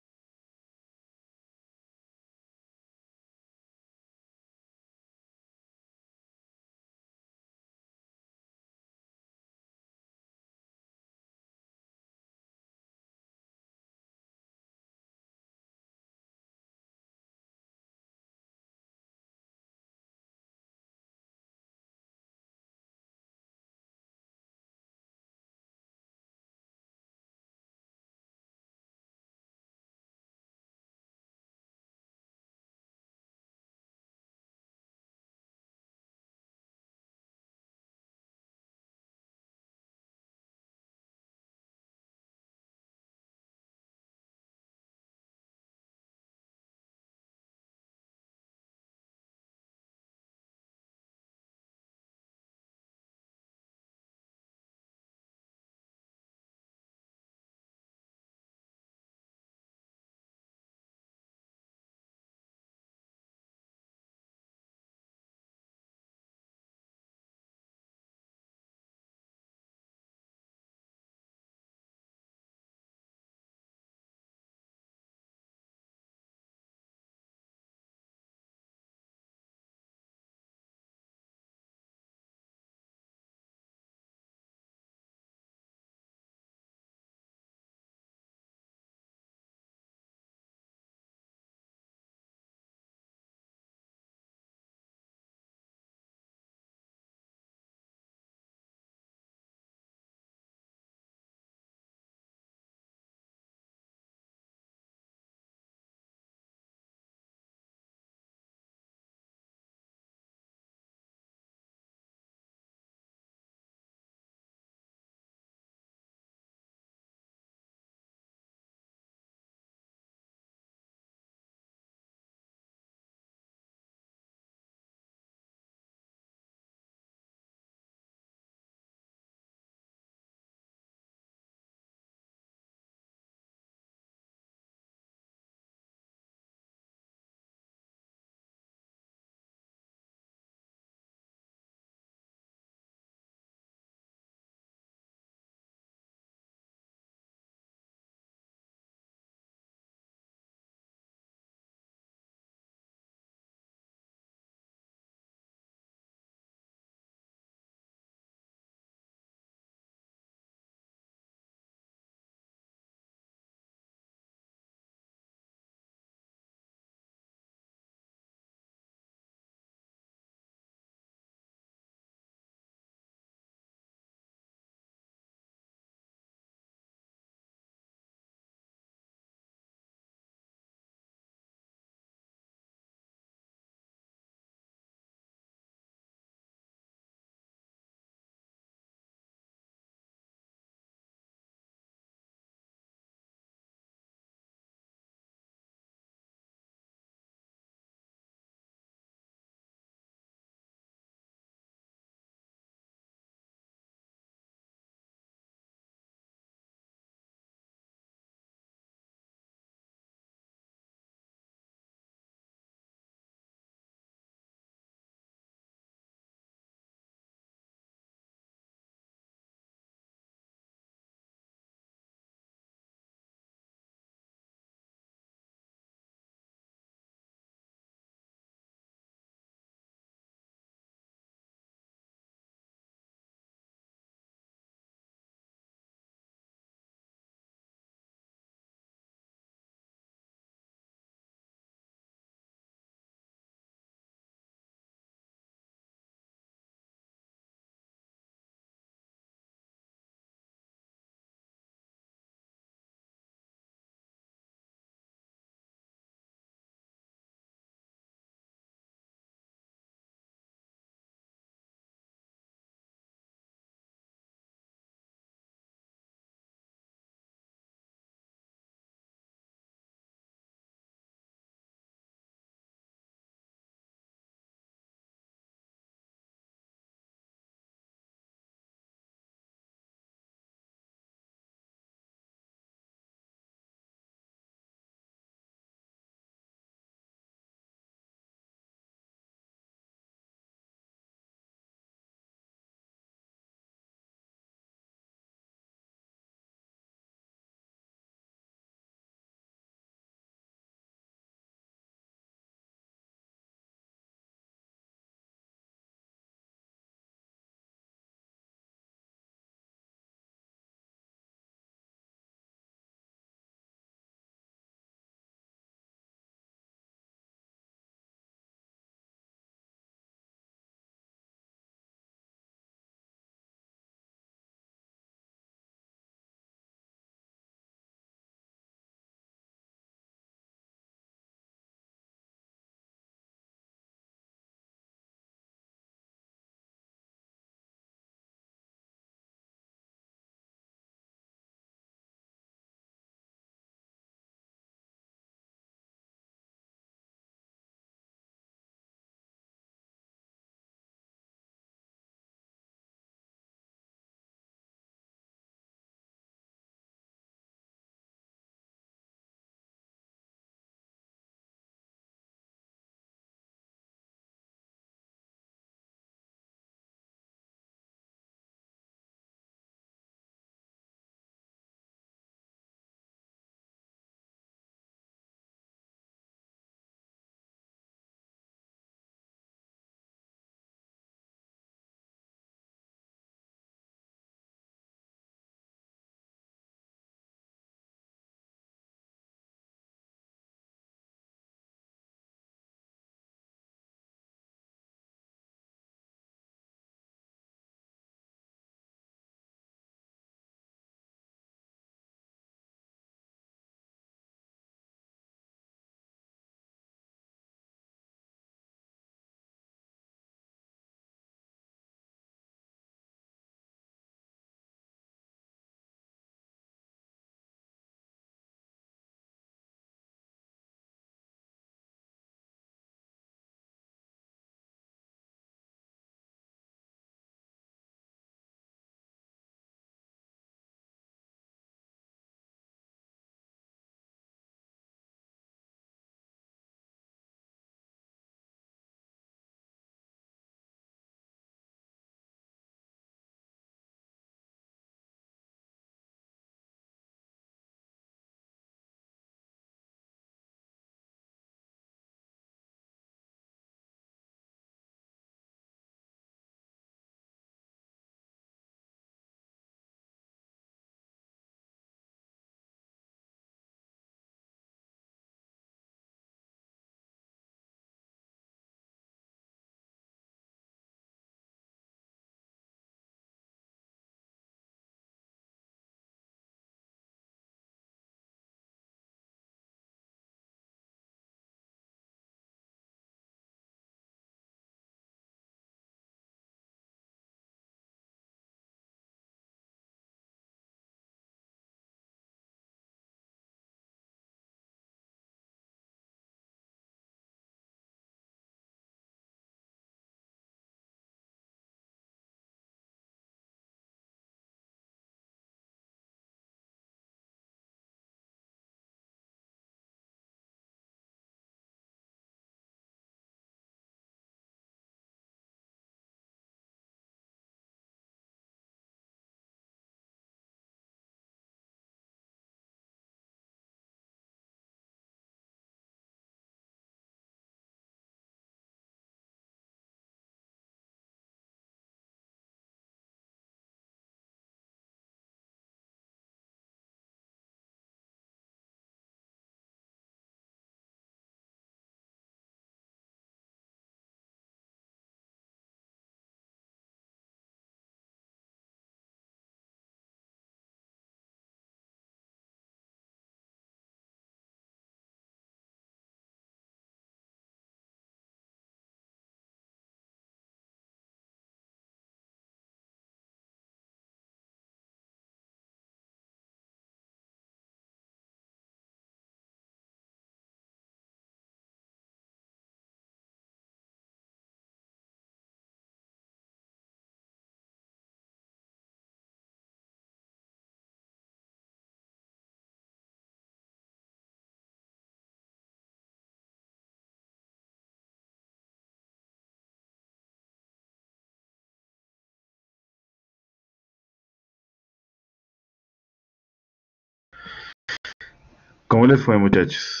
[SPEAKER 1] ¿Cómo les fue, muchachos?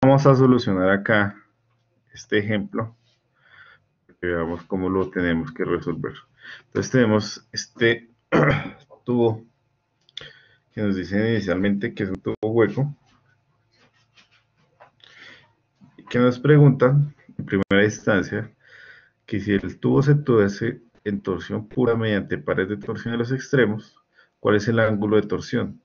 [SPEAKER 1] Vamos a solucionar acá este ejemplo. Veamos cómo lo tenemos que resolver. Entonces tenemos este tubo que nos dicen inicialmente que es un tubo hueco. Que nos preguntan en primera instancia que si el tubo se tuviese en torsión pura mediante pared de torsión de los extremos, ¿cuál es el ángulo de torsión?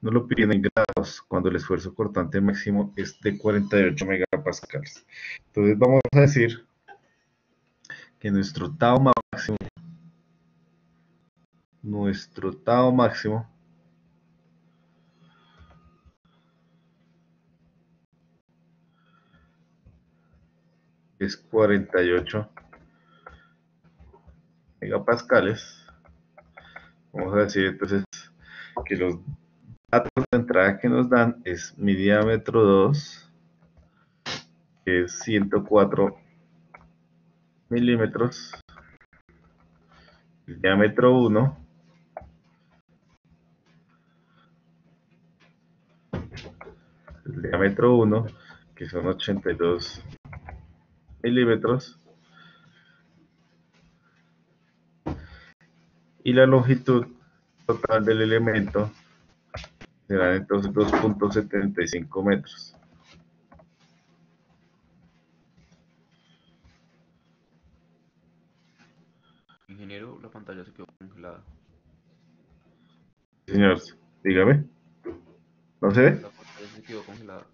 [SPEAKER 1] Nos lo piden en grados cuando el esfuerzo cortante máximo es de 48 megapascales. Entonces vamos a decir que nuestro tau máximo, nuestro tau máximo es 48 megapascales. Vamos a decir entonces que los datos de entrada que nos dan es mi diámetro 2, que es 104 milímetros, el diámetro 1, el diámetro 1, que son 82 milímetros, y la longitud total del elemento será entonces 2.75 metros.
[SPEAKER 4] Ingeniero, la pantalla se quedó congelada.
[SPEAKER 1] Señor, dígame. ¿No se ve?
[SPEAKER 4] La pantalla se quedó congelada.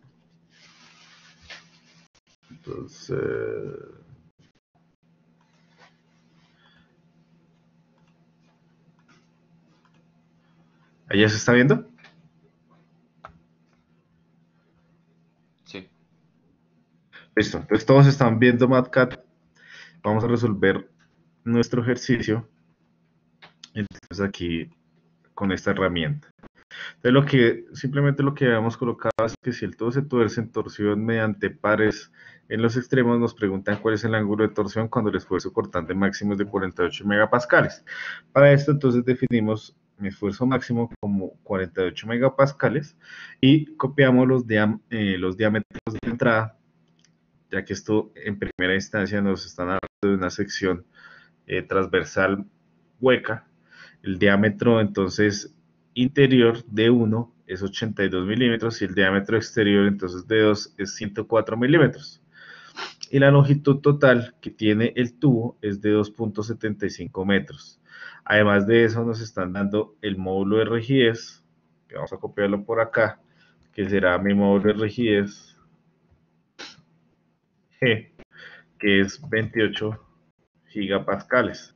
[SPEAKER 1] Entonces... ¿Allá se está viendo?
[SPEAKER 4] Sí.
[SPEAKER 1] Listo. Entonces todos están viendo MatCat. Vamos a resolver nuestro ejercicio. Entonces aquí con esta herramienta. Entonces lo que simplemente lo que habíamos colocado es que si el todo se tuerce en torsión mediante pares en los extremos, nos preguntan cuál es el ángulo de torsión cuando el esfuerzo cortante máximo es de 48 megapascales. Para esto entonces definimos mi esfuerzo máximo como 48 megapascales y copiamos los, eh, los diámetros de entrada, ya que esto en primera instancia nos están hablando de una sección eh, transversal hueca. El diámetro entonces interior de 1 es 82 milímetros y el diámetro exterior entonces de 2 es 104 milímetros. Y la longitud total que tiene el tubo es de 2.75 metros. Además de eso nos están dando el módulo de rigidez, que vamos a copiarlo por acá, que será mi módulo de rigidez que es 28 gigapascales.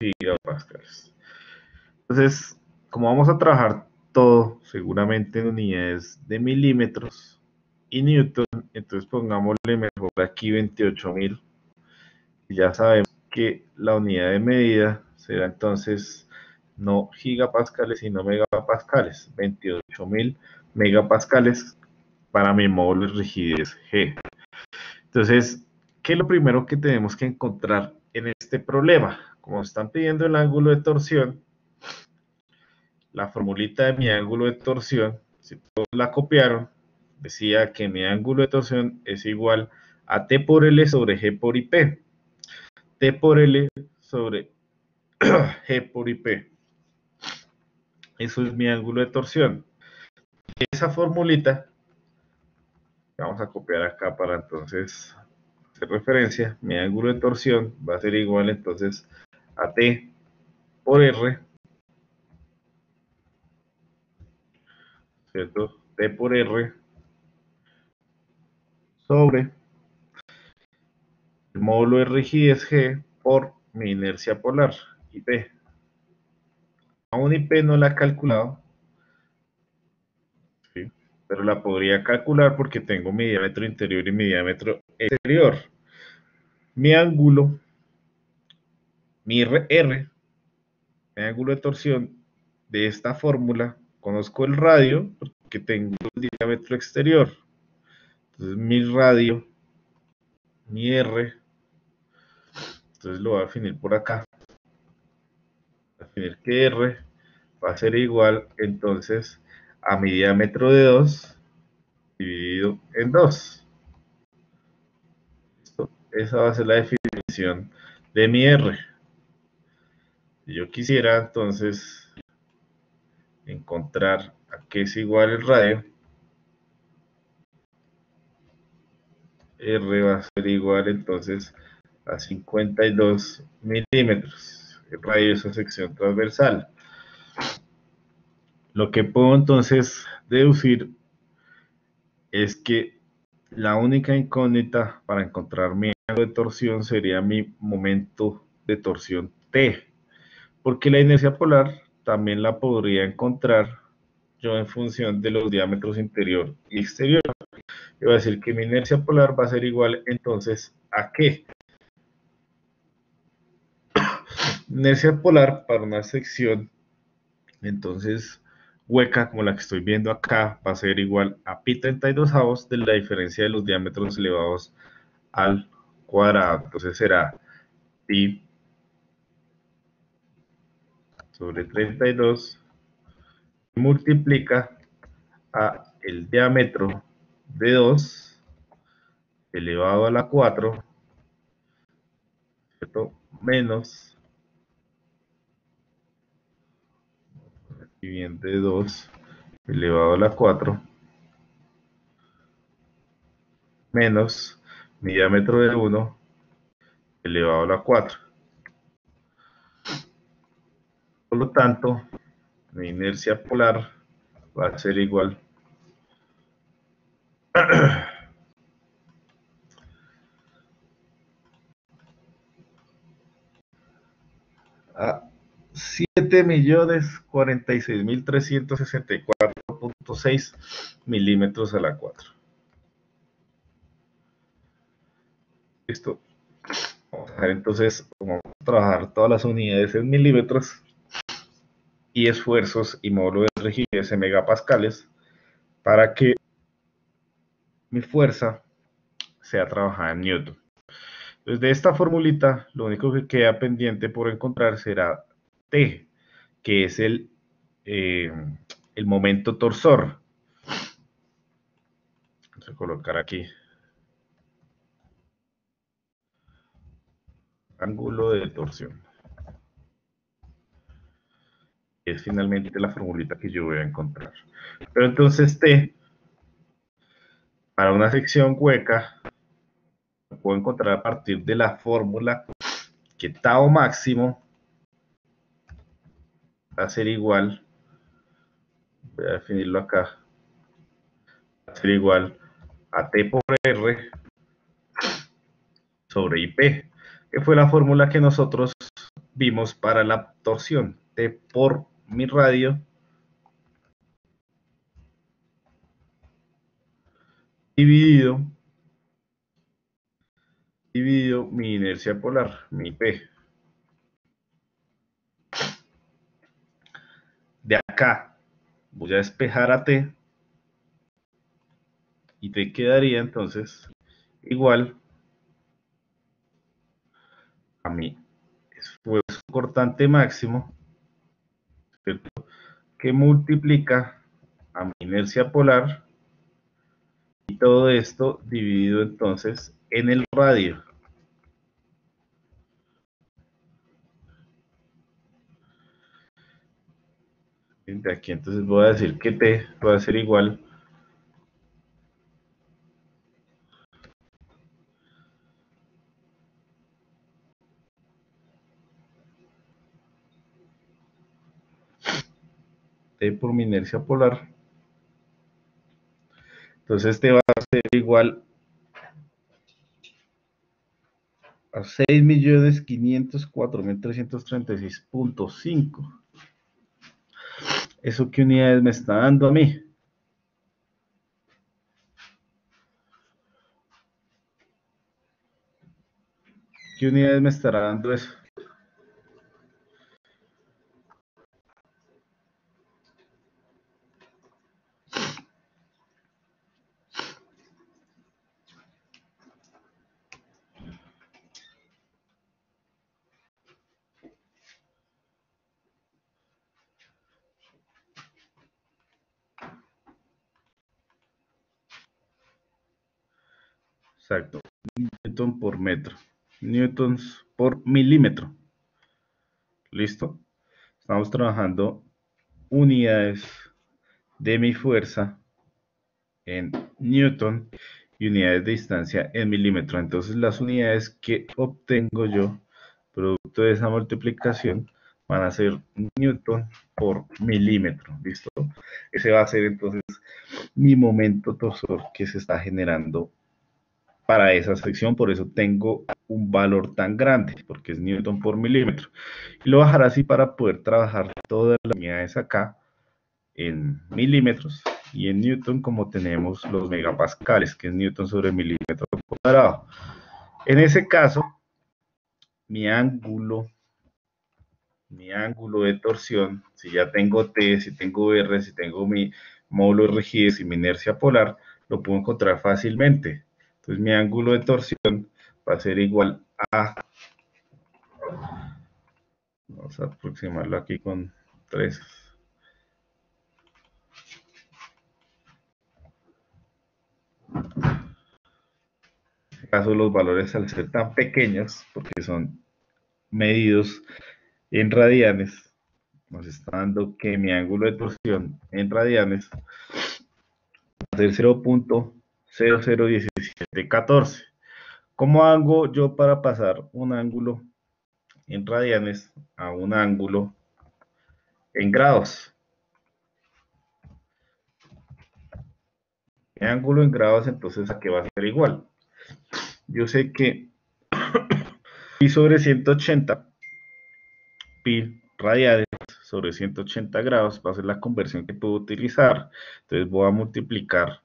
[SPEAKER 1] gigapascales. Entonces, como vamos a trabajar todo seguramente en unidades de milímetros y newton, entonces pongámosle mejor aquí 28.000. Y ya sabemos que la unidad de medida será entonces no gigapascales, sino megapascales. 28.000 megapascales para mi módulo de rigidez G. Entonces, ¿qué es lo primero que tenemos que encontrar en este problema? Como están pidiendo el ángulo de torsión, la formulita de mi ángulo de torsión, si todos la copiaron, decía que mi ángulo de torsión es igual a T por L sobre G por IP. T por L sobre G por IP. Eso es mi ángulo de torsión. Esa formulita, vamos a copiar acá para entonces hacer referencia, mi ángulo de torsión va a ser igual entonces a T por R, ¿cierto? T por R sobre el módulo de rigidez G por mi inercia polar, IP. Aún IP no la he calculado, pero la podría calcular porque tengo mi diámetro interior y mi diámetro exterior. Mi ángulo, mi R, mi ángulo de torsión de esta fórmula, conozco el radio porque tengo el diámetro exterior. Entonces mi radio, mi R, Entonces lo voy a definir por acá. Definir que R va a ser igual entonces a mi diámetro de 2 dividido en 2. Esa va a ser la definición de mi R. Si yo quisiera entonces encontrar a qué es igual el radio, R va a ser igual entonces a 52 milímetros, el radio de esa sección transversal. Lo que puedo entonces deducir es que la única incógnita para encontrar mi ángulo de torsión sería mi momento de torsión T, porque la inercia polar también la podría encontrar yo en función de los diámetros interior y exterior. Yo voy a decir que mi inercia polar va a ser igual entonces a qué? inercia polar para una sección entonces hueca como la que estoy viendo acá va a ser igual a pi 32 avos de la diferencia de los diámetros elevados al cuadrado. Entonces será pi sobre 32 multiplica a el diámetro de 2 elevado a la 4 menos y bien de 2 elevado a la 4 menos mi diámetro de 1 elevado a la 4. Por lo tanto, mi inercia polar va a ser igual a 7.046.364.6 milímetros a la 4. Listo. Vamos a ver entonces cómo trabajar todas las unidades en milímetros y esfuerzos y módulo de rigidez en megapascales para que mi fuerza sea trabajada en newton. Entonces, de esta formulita, lo único que queda pendiente por encontrar será T, que es el, eh, el momento torsor. Vamos a colocar aquí. Ángulo de torsión. Es finalmente la formulita que yo voy a encontrar. Pero entonces T, para una sección hueca, lo puedo encontrar a partir de la fórmula que tau máximo va a ser igual, voy a definirlo acá, va a ser igual a T por R sobre IP, que fue la fórmula que nosotros vimos para la torsión, T por mi radio dividido dividido mi inercia polar, mi P. De acá voy a despejar a T y T quedaría entonces igual a mi esfuerzo cortante máximo que multiplica a mi inercia polar y todo esto dividido entonces en el radio. De aquí entonces voy a decir que T va a ser igual T por mi inercia polar. Entonces T va a ser igual a 6.504.336.5. ¿Eso qué unidades me está dando a mí? ¿Qué unidades me estará dando eso? Exacto. Newton por Newtons por milímetro. ¿Listo? Estamos trabajando unidades de mi fuerza en Newton y unidades de distancia en milímetro. Entonces las unidades que obtengo yo, producto de esa multiplicación, van a ser Newton por milímetro. ¿Listo? Ese va a ser entonces mi momento torsor que se está generando para esa sección, por eso tengo un valor tan grande, porque es Newton por milímetro. Y lo bajaré así para poder trabajar todas las unidades acá en milímetros y en Newton como tenemos los megapascales, que es Newton sobre milímetro cuadrado. En ese caso, mi ángulo, mi ángulo de torsión, si ya tengo T, si tengo R, si tengo mi módulo de rigidez y mi inercia polar, lo puedo encontrar fácilmente. Entonces mi ángulo de torsión va a ser igual a... Vamos a aproximarlo aquí con 3. En este caso los valores al ser tan pequeños, porque son medidos en radianes, nos está dando que mi ángulo de torsión en radianes va a ser 0.001714. ¿Cómo hago yo para pasar un ángulo en radianes a un ángulo en grados? Mi ángulo en grados entonces aquí va a ser igual. Yo sé que pi sobre 180, pi radianes sobre 180 grados va a ser la conversión que puedo utilizar. Entonces voy a multiplicar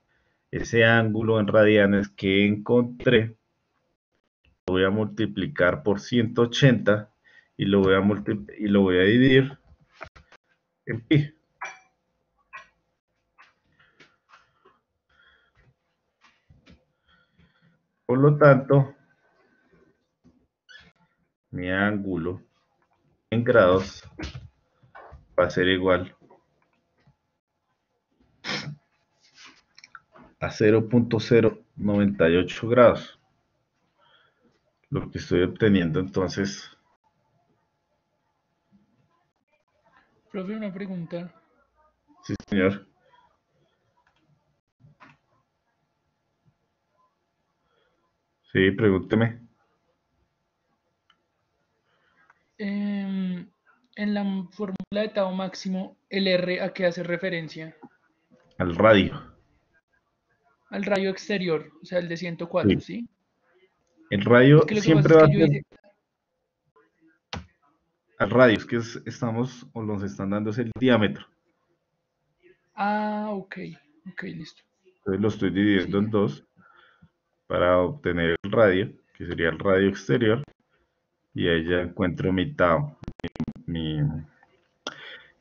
[SPEAKER 1] ese ángulo en radianes que encontré, lo voy a multiplicar por 180 y lo voy a, y lo voy a dividir en pi. Por lo tanto, mi ángulo en grados va a ser igual a 0.098 grados. Lo que estoy obteniendo entonces.
[SPEAKER 5] Profe, una pregunta.
[SPEAKER 1] Sí, señor. Sí, pregúnteme.
[SPEAKER 5] Em, en la fórmula de Tao máximo, ¿el R a qué hace referencia?
[SPEAKER 1] Al radio.
[SPEAKER 5] Al radio exterior, o sea, el de 104, ¿sí?
[SPEAKER 1] El radio
[SPEAKER 5] Es que
[SPEAKER 1] siempre va a ser
[SPEAKER 5] hice-
[SPEAKER 1] al radio, es que es- estamos o nos están dando es el diámetro.
[SPEAKER 5] Ah, ok, ok, listo.
[SPEAKER 1] Entonces lo estoy dividiendo en dos para obtener el radio, que sería el radio exterior, y ahí ya encuentro mi tau, mi, mi,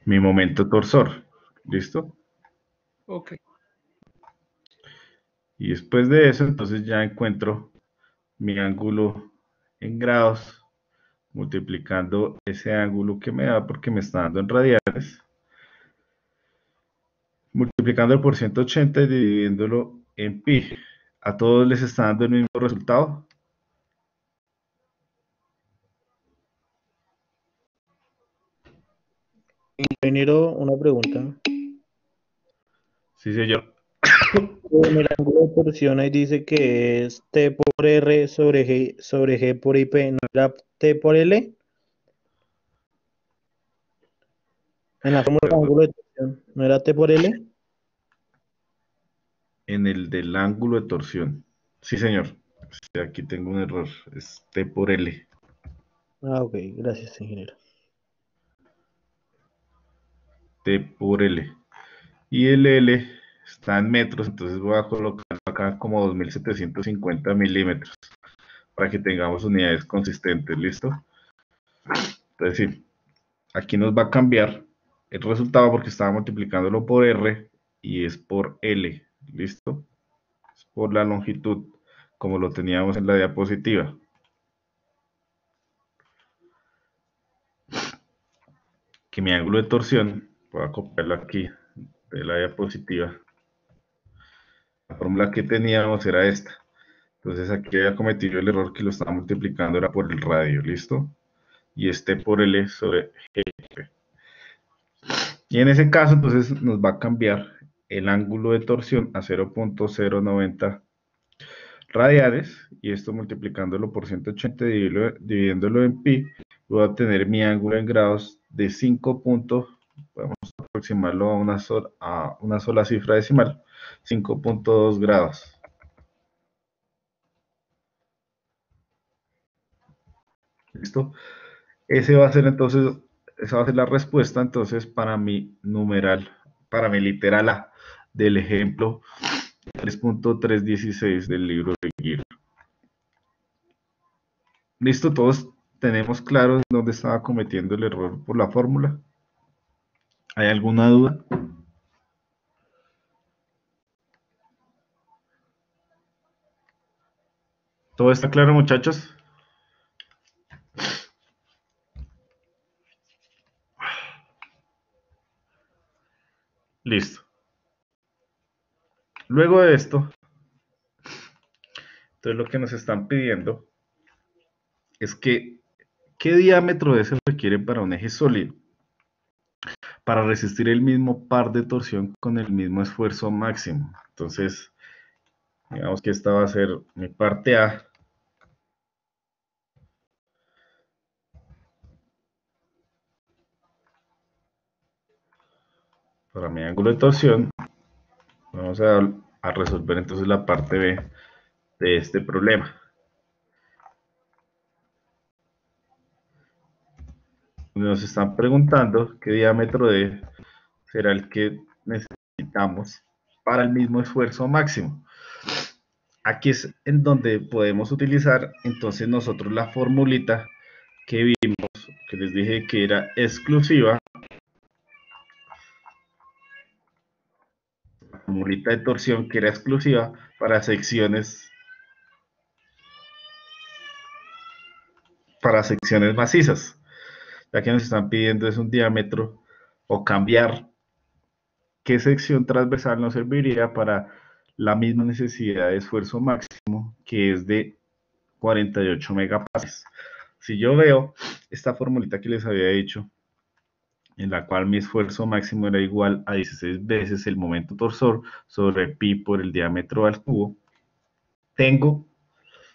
[SPEAKER 1] mi momento torsor. ¿Listo?
[SPEAKER 5] Ok,
[SPEAKER 1] Y después de eso, entonces ya encuentro mi ángulo en grados, multiplicando ese ángulo que me da porque me está dando en radianes, multiplicándolo por 180 y dividiéndolo en pi. ¿A todos les está dando el mismo resultado?
[SPEAKER 6] Ingeniero, una pregunta.
[SPEAKER 1] Sí, señor.
[SPEAKER 6] En el ángulo de torsión ahí dice que es T por R sobre G, sobre G por IP, ¿no era T por L? En la fórmula del ángulo de torsión, ¿no era T por L?
[SPEAKER 1] En el del ángulo de torsión. Sí, señor. Aquí tengo un error. Es T por L.
[SPEAKER 6] Ah, ok, gracias, ingeniero.
[SPEAKER 1] T por L. Y el L está en metros, entonces voy a colocarlo acá como 2750 milímetros para que tengamos unidades consistentes, ¿listo? Entonces sí, aquí nos va a cambiar el resultado porque estaba multiplicándolo por R y es por L, ¿listo? Es por la longitud, como lo teníamos en la diapositiva. Que mi ángulo de torsión, voy a copiarlo aquí de la diapositiva. La fórmula que teníamos era esta. Entonces aquí había cometido el error que lo estaba multiplicando era por el radio, ¿listo? Y este por L sobre GP. Y en ese caso, entonces nos va a cambiar el ángulo de torsión a 0.090 radianes y esto multiplicándolo por 180 dividiéndolo, en pi voy a obtener mi ángulo en grados de 5 puntos podemos aproximarlo a una sola cifra decimal 5.2 grados listo ese va a ser entonces esa va a ser la respuesta entonces para mi numeral para mi literal A del ejemplo 3.316 del libro de Gil. Listo, todos tenemos claro dónde estaba cometiendo el error por la fórmula. ¿Hay alguna duda? ¿Todo está claro, muchachos? Listo. Luego de esto, entonces lo que nos están pidiendo es que qué diámetro de se requiere para un eje sólido para resistir el mismo par de torsión con el mismo esfuerzo máximo. Entonces, digamos que esta va a ser mi parte A. Para mi ángulo de torsión Vamos a, resolver entonces la parte B de este problema. Nos están preguntando qué diámetro de será el que necesitamos para el mismo esfuerzo máximo. Aquí es en donde podemos utilizar entonces nosotros la formulita que vimos, que les dije que era exclusiva mulita de torsión que era exclusiva para secciones para secciones macizas. Ya que nos están pidiendo es un diámetro o cambiar qué sección transversal nos serviría para la misma necesidad de esfuerzo máximo que es de 48 megapases. Si yo veo esta formulita que les había dicho en la cual mi esfuerzo máximo era igual a 16 veces el momento torsor sobre pi por el diámetro al cubo, tengo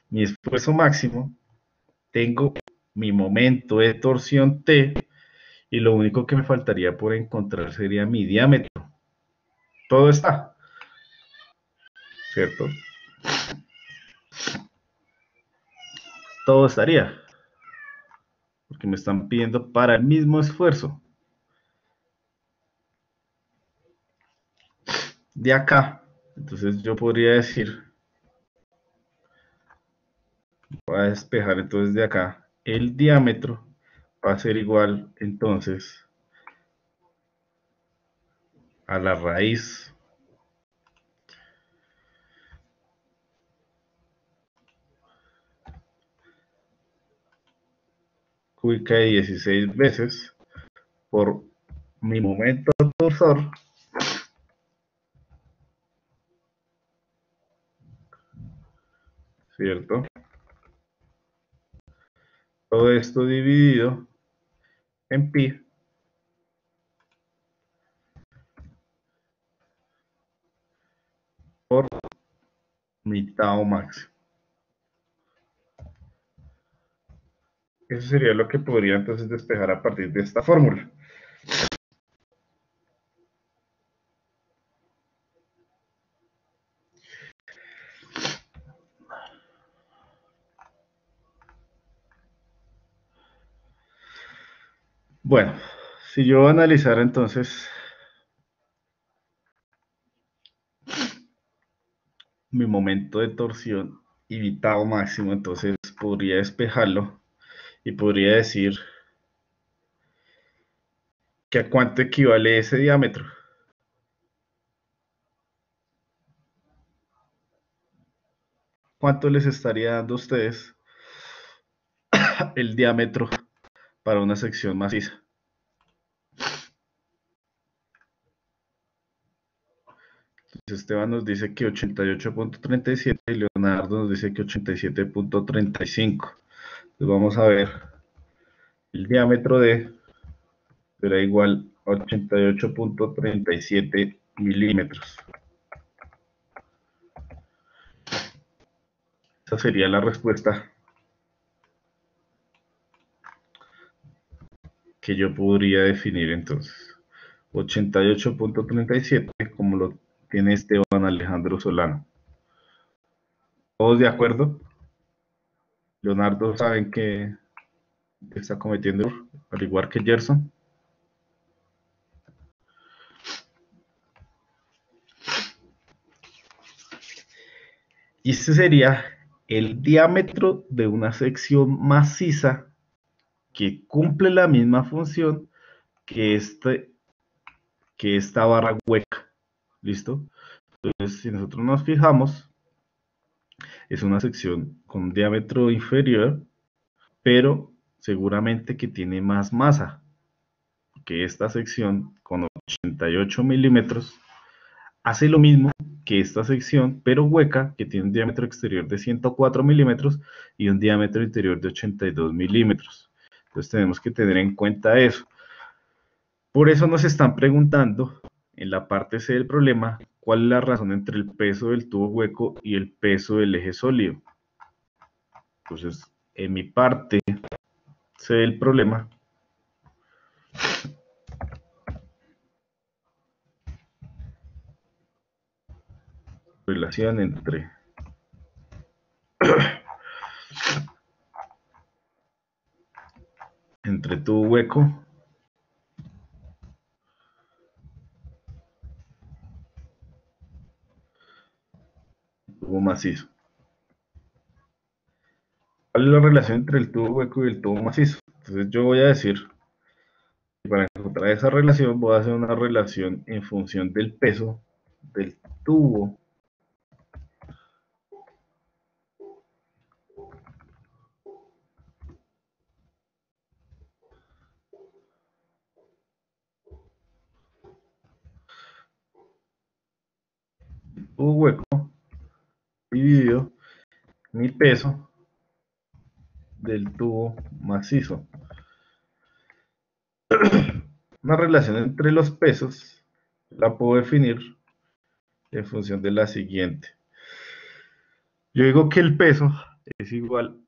[SPEAKER 1] mi esfuerzo máximo, tengo mi momento de torsión T, y lo único que me faltaría por encontrar sería mi diámetro. Todo está. ¿Cierto? Todo estaría. Porque me están pidiendo para el mismo esfuerzo. De acá. Entonces yo podría decir, voy a despejar entonces de acá, el diámetro va a ser igual entonces a la raíz cúbica de 16 veces por mi momento torsor ¿cierto? Todo esto dividido en pi por mitad o máximo. Eso sería lo que podría entonces despejar a partir de esta fórmula. Bueno, si yo analizara entonces mi momento de torsión y máximo, entonces podría despejarlo y podría decir que a cuánto equivale ese diámetro. ¿Cuánto les estaría dando a ustedes el diámetro para una sección maciza? Esteban nos dice que 88.37 y Leonardo nos dice que 87.35. Entonces vamos a ver. El diámetro de será igual a 88.37 milímetros. Esa sería la respuesta que yo podría definir entonces. 88.37 como lo tiene Esteban Alejandro Solano. ¿Todos de acuerdo? Leonardo, ¿saben que está cometiendo? Al igual que Gerson. Y este sería el diámetro de una sección maciza que cumple la misma función que, este, que esta barra hueca. ¿Listo? Entonces, si nosotros nos fijamos, es una sección con diámetro inferior, pero seguramente que tiene más masa que esta sección con 88 milímetros hace lo mismo que esta sección, pero hueca, que tiene un diámetro exterior de 104 milímetros y un diámetro interior de 82 milímetros. Entonces tenemos que tener en cuenta eso. Por eso nos están preguntando en la parte C del problema, ¿cuál es la razón entre el peso del tubo hueco y el peso del eje sólido? Entonces, en mi parte C del problema, relación entre entre tubo hueco macizo. ¿Cuál es la relación entre el tubo hueco y el tubo macizo? Entonces yo voy a decir, para encontrar esa relación voy a hacer una relación en función del peso del tubo tubo hueco dividido mi peso del tubo macizo. Una relación entre los pesos la puedo definir en función de la siguiente. Yo digo que el peso es igual,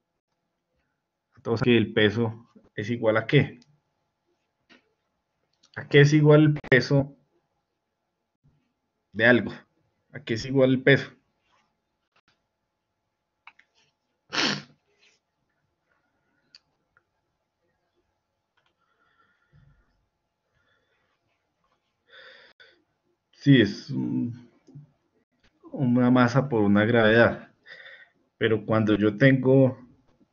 [SPEAKER 1] entonces que el peso es igual a qué? ¿A qué es igual el peso de algo? ¿A qué es igual el peso? Sí, es un- una masa por una gravedad. Pero cuando yo tengo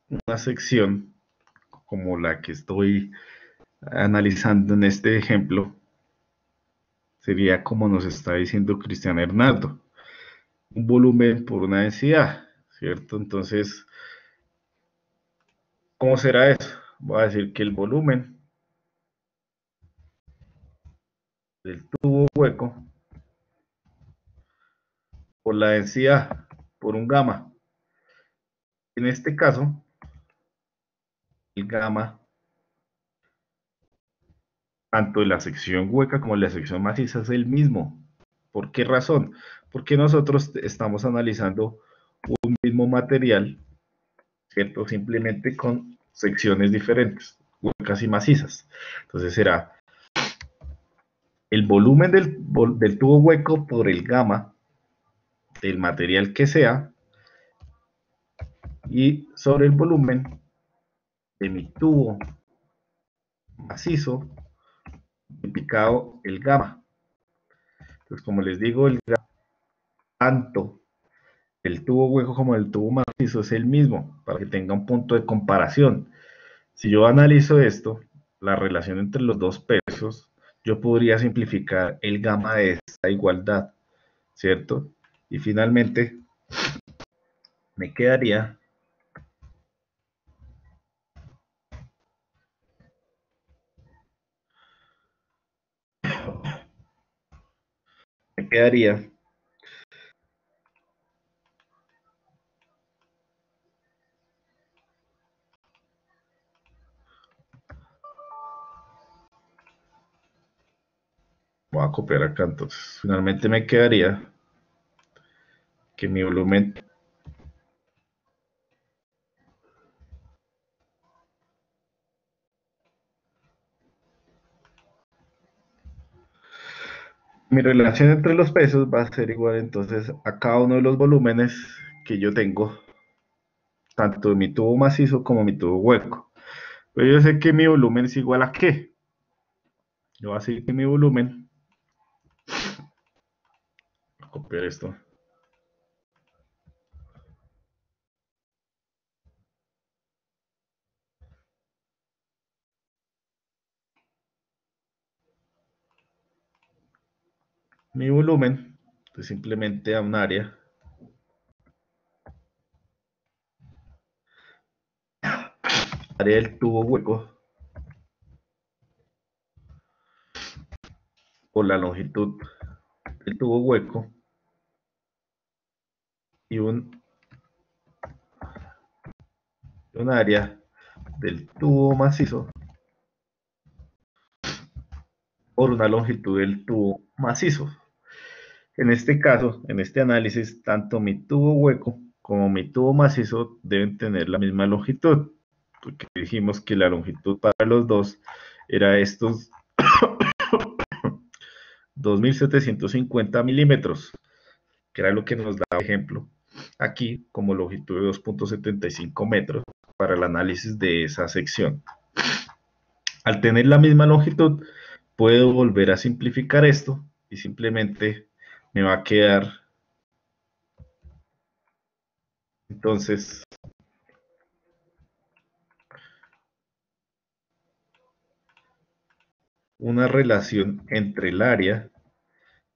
[SPEAKER 1] una sección como la que estoy analizando en este ejemplo, sería como nos está diciendo Cristian Hernando, un volumen por una densidad, ¿cierto? Entonces, ¿cómo será eso? Voy a decir que el volumen del tubo hueco por la densidad por un gamma. En este caso, el gamma, tanto de la sección hueca como de la sección maciza, es el mismo. ¿Por qué razón? Porque nosotros estamos analizando un mismo material, ¿cierto? Simplemente con secciones diferentes, huecas y macizas. Entonces será el volumen del, del tubo hueco por el gamma del material que sea y sobre el volumen de mi tubo macizo multiplicado el gamma. Entonces, como les digo, el gamma, tanto el tubo hueco como el tubo macizo es el mismo, para que tenga un punto de comparación. Si yo analizo esto, la relación entre los dos pesos, yo podría simplificar el gamma de esta igualdad, ¿cierto? Y finalmente, me quedaría me quedaría Voy a copiar acá entonces. Finalmente me quedaría mi volumen mi relación entre los pesos va a ser igual entonces a cada uno de los volúmenes que yo tengo, tanto mi tubo macizo como mi tubo hueco. Pero yo sé que mi volumen es igual a qué. Yo voy a que mi volumen, copiar esto. Mi volumen pues simplemente a un área. Área del tubo hueco. Por la longitud del tubo hueco. Y un, un área del tubo macizo. Por una longitud del tubo macizo. En este caso, en este análisis, tanto mi tubo hueco como mi tubo macizo deben tener la misma longitud, porque dijimos que la longitud para los dos era estos 2750 milímetros, que era lo que nos da ejemplo aquí como longitud de 2.75 metros para el análisis de esa sección. Al tener la misma longitud, puedo volver a simplificar esto y simplemente me va a quedar entonces una relación entre el área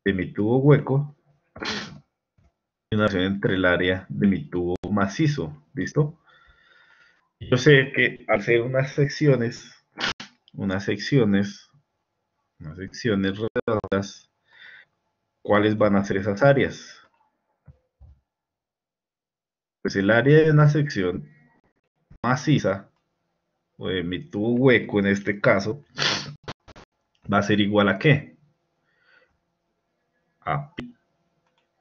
[SPEAKER 1] de mi tubo hueco y una relación entre el área de mi tubo macizo, ¿listo? Yo sé que al hacer unas secciones, unas secciones, unas secciones redondas, ¿cuáles van a ser esas áreas? Pues el área de una sección maciza, o de mi tubo hueco en este caso, va a ser igual a qué? A pi,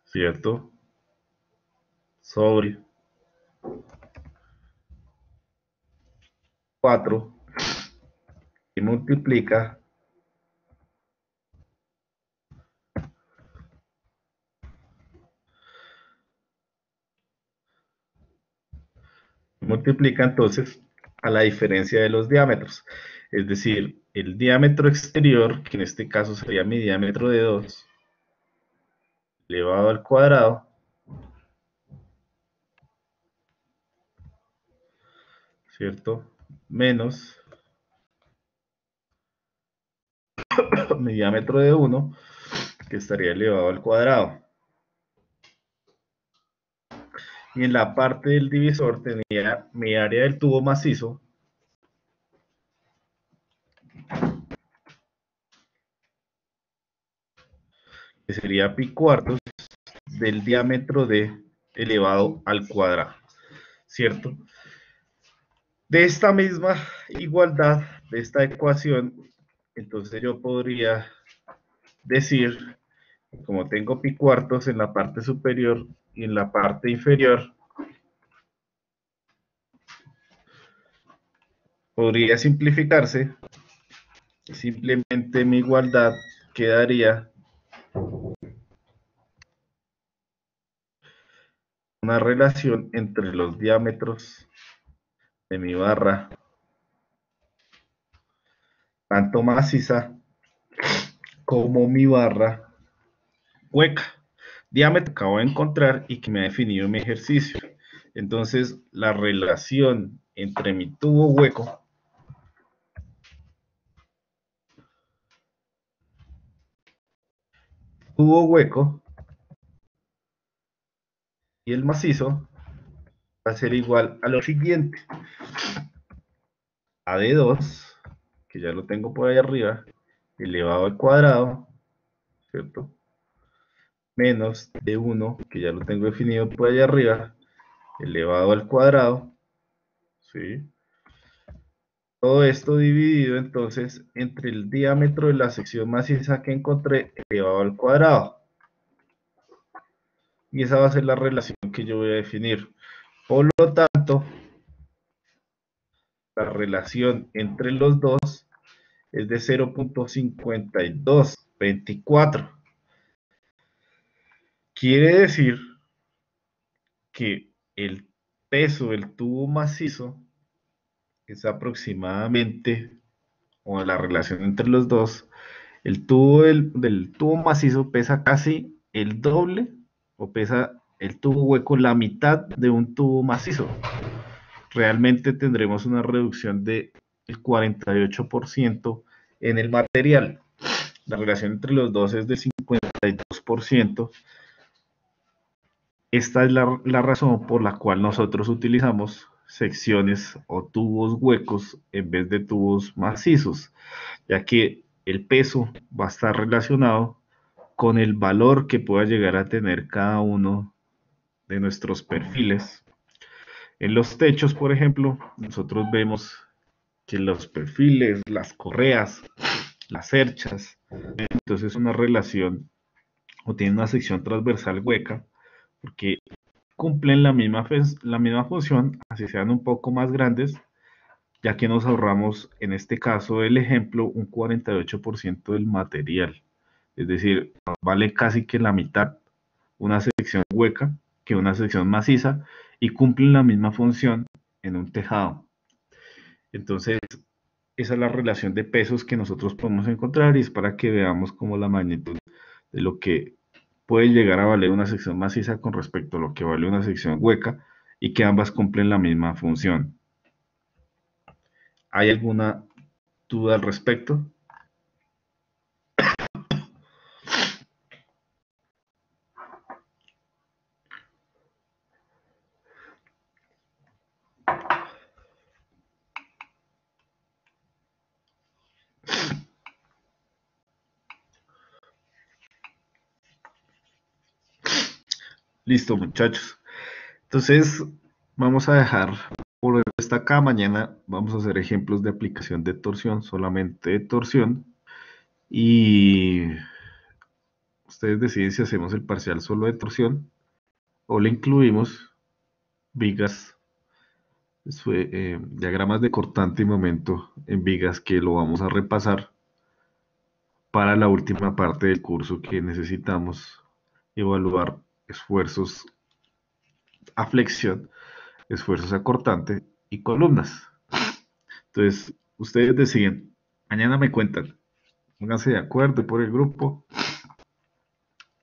[SPEAKER 1] ¿cierto? Sobre 4 y multiplica multiplica entonces a la diferencia de los diámetros. Es decir, el diámetro exterior, que en este caso sería mi diámetro de 2, elevado al cuadrado, ¿cierto? Menos mi diámetro de 1, que estaría elevado al cuadrado. Y en la parte del divisor tenía mi área del tubo macizo que sería pi cuartos del diámetro de elevado al cuadrado, ¿cierto? De esta misma igualdad, de esta ecuación, entonces yo podría decir, como tengo pi cuartos en la parte superior y en la parte inferior podría simplificarse. Simplemente mi igualdad quedaría una relación entre los diámetros de mi barra, tanto maciza como mi barra hueca diámetro que acabo de encontrar y que me ha definido mi ejercicio. Entonces, la relación entre mi tubo hueco tubo hueco y el macizo va a ser igual a lo siguiente. A de 2, que ya lo tengo por ahí arriba, elevado al cuadrado, ¿cierto? Menos de 1, que ya lo tengo definido por allá arriba, elevado al cuadrado, ¿sí? Todo esto dividido entonces entre el diámetro de la sección maciza que encontré elevado al cuadrado. Y esa va a ser la relación que yo voy a definir. Por lo tanto, la relación entre los dos es de 0.5224. Quiere decir que el peso del tubo macizo es aproximadamente, o la relación entre los dos, el tubo del, tubo macizo pesa casi el doble o pesa el tubo hueco la mitad de un tubo macizo. Realmente tendremos una reducción del 48% en el material. La relación entre los dos es del 52%. Esta es la, razón por la cual nosotros utilizamos secciones o tubos huecos en vez de tubos macizos, ya que el peso va a estar relacionado con el valor que pueda llegar a tener cada uno de nuestros perfiles. En los techos, por ejemplo, nosotros vemos que los perfiles, las correas, las cerchas, entonces una relación o tienen una sección transversal hueca, porque cumplen la misma, la misma función, así sean un poco más grandes, ya que nos ahorramos, en este caso el ejemplo, un 48% del material. Es decir, vale casi que la mitad una sección hueca que una sección maciza y cumplen la misma función en un tejado. Entonces, esa es la relación de pesos que nosotros podemos encontrar y es para que veamos como la magnitud de lo que puede llegar a valer una sección maciza con respecto a lo que vale una sección hueca y que ambas cumplen la misma función. ¿Hay alguna duda al respecto? Listo, muchachos. Entonces, vamos a dejar por esta acá. Mañana vamos a hacer ejemplos de aplicación de torsión, solamente de torsión. Y ustedes deciden si hacemos el parcial solo de torsión o le incluimos vigas, eh, diagramas de cortante y momento en vigas que lo vamos a repasar para la última parte del curso que necesitamos evaluar esfuerzos a flexión, esfuerzos a cortante y columnas. Entonces, ustedes deciden, mañana me cuentan, pónganse de acuerdo por el grupo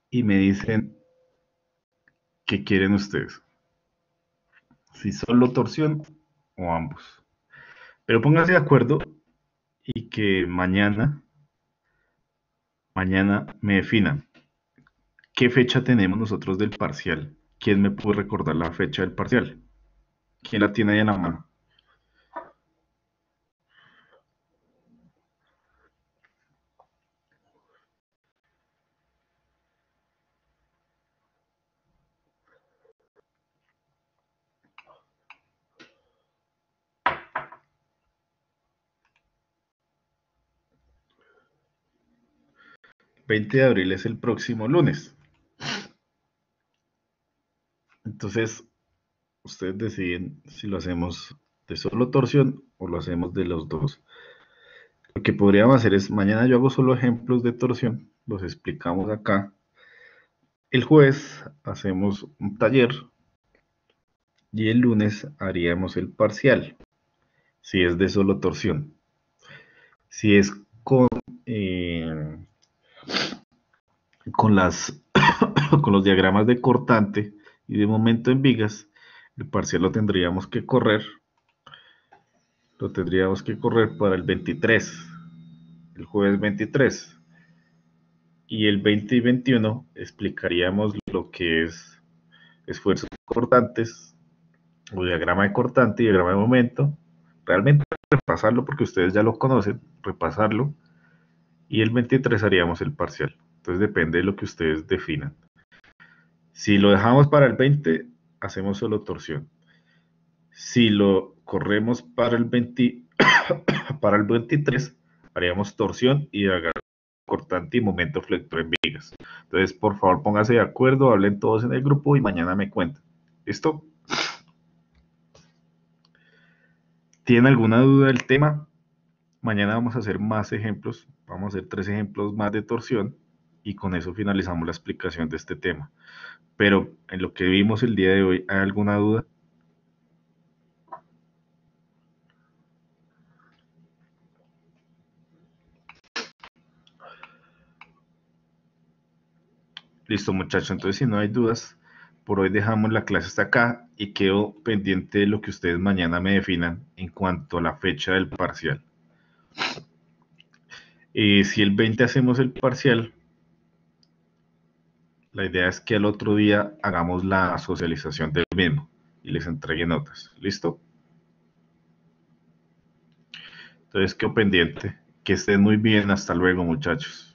[SPEAKER 1] y me dicen qué quieren ustedes. Si solo torsión o ambos. Pero pónganse de acuerdo y que mañana, mañana me definan ¿Qué fecha tenemos nosotros del parcial? ¿Quién me puede recordar la fecha del parcial? ¿Quién la tiene ahí en la mano? ¿20 de abril es el próximo lunes. Entonces, ustedes deciden si lo hacemos de solo torsión o lo hacemos de los dos. Lo que podríamos hacer es, mañana yo hago solo ejemplos de torsión, los explicamos acá. El jueves hacemos un taller y el lunes haríamos el parcial, si es de solo torsión. Si es con, eh, con, con los diagramas de cortante, y de momento en vigas, el parcial lo tendríamos que correr, lo tendríamos que correr para el 23, el jueves 23. Y el 20 y 21 explicaríamos lo que es esfuerzos cortantes, o diagrama de cortante y diagrama de momento. Realmente repasarlo porque ustedes ya lo conocen, repasarlo. Y el 23 haríamos el parcial. Entonces depende de lo que ustedes definan. Si lo dejamos para el 20, hacemos solo torsión. Si lo corremos para el 20, Para el 23 haríamos torsión y cortante y momento flector en vigas. Entonces, por favor, pónganse de acuerdo, hablen todos en el grupo y mañana me cuentan. ¿Listo? ¿Tienen alguna duda del tema? Mañana vamos a hacer más ejemplos. Vamos a hacer tres ejemplos más de torsión y con eso finalizamos la explicación de este tema. Pero en lo que vimos el día de hoy, ¿hay alguna duda? Listo muchachos, entonces si no hay dudas, por hoy dejamos la clase hasta acá y quedo pendiente de lo que ustedes mañana me definan en cuanto a la fecha del parcial. Eh, si el 20 hacemos el parcial, la idea es que al otro día hagamos la socialización del mismo y les entregue notas. ¿Listo? Entonces quedo pendiente. Que estén muy bien. Hasta luego muchachos.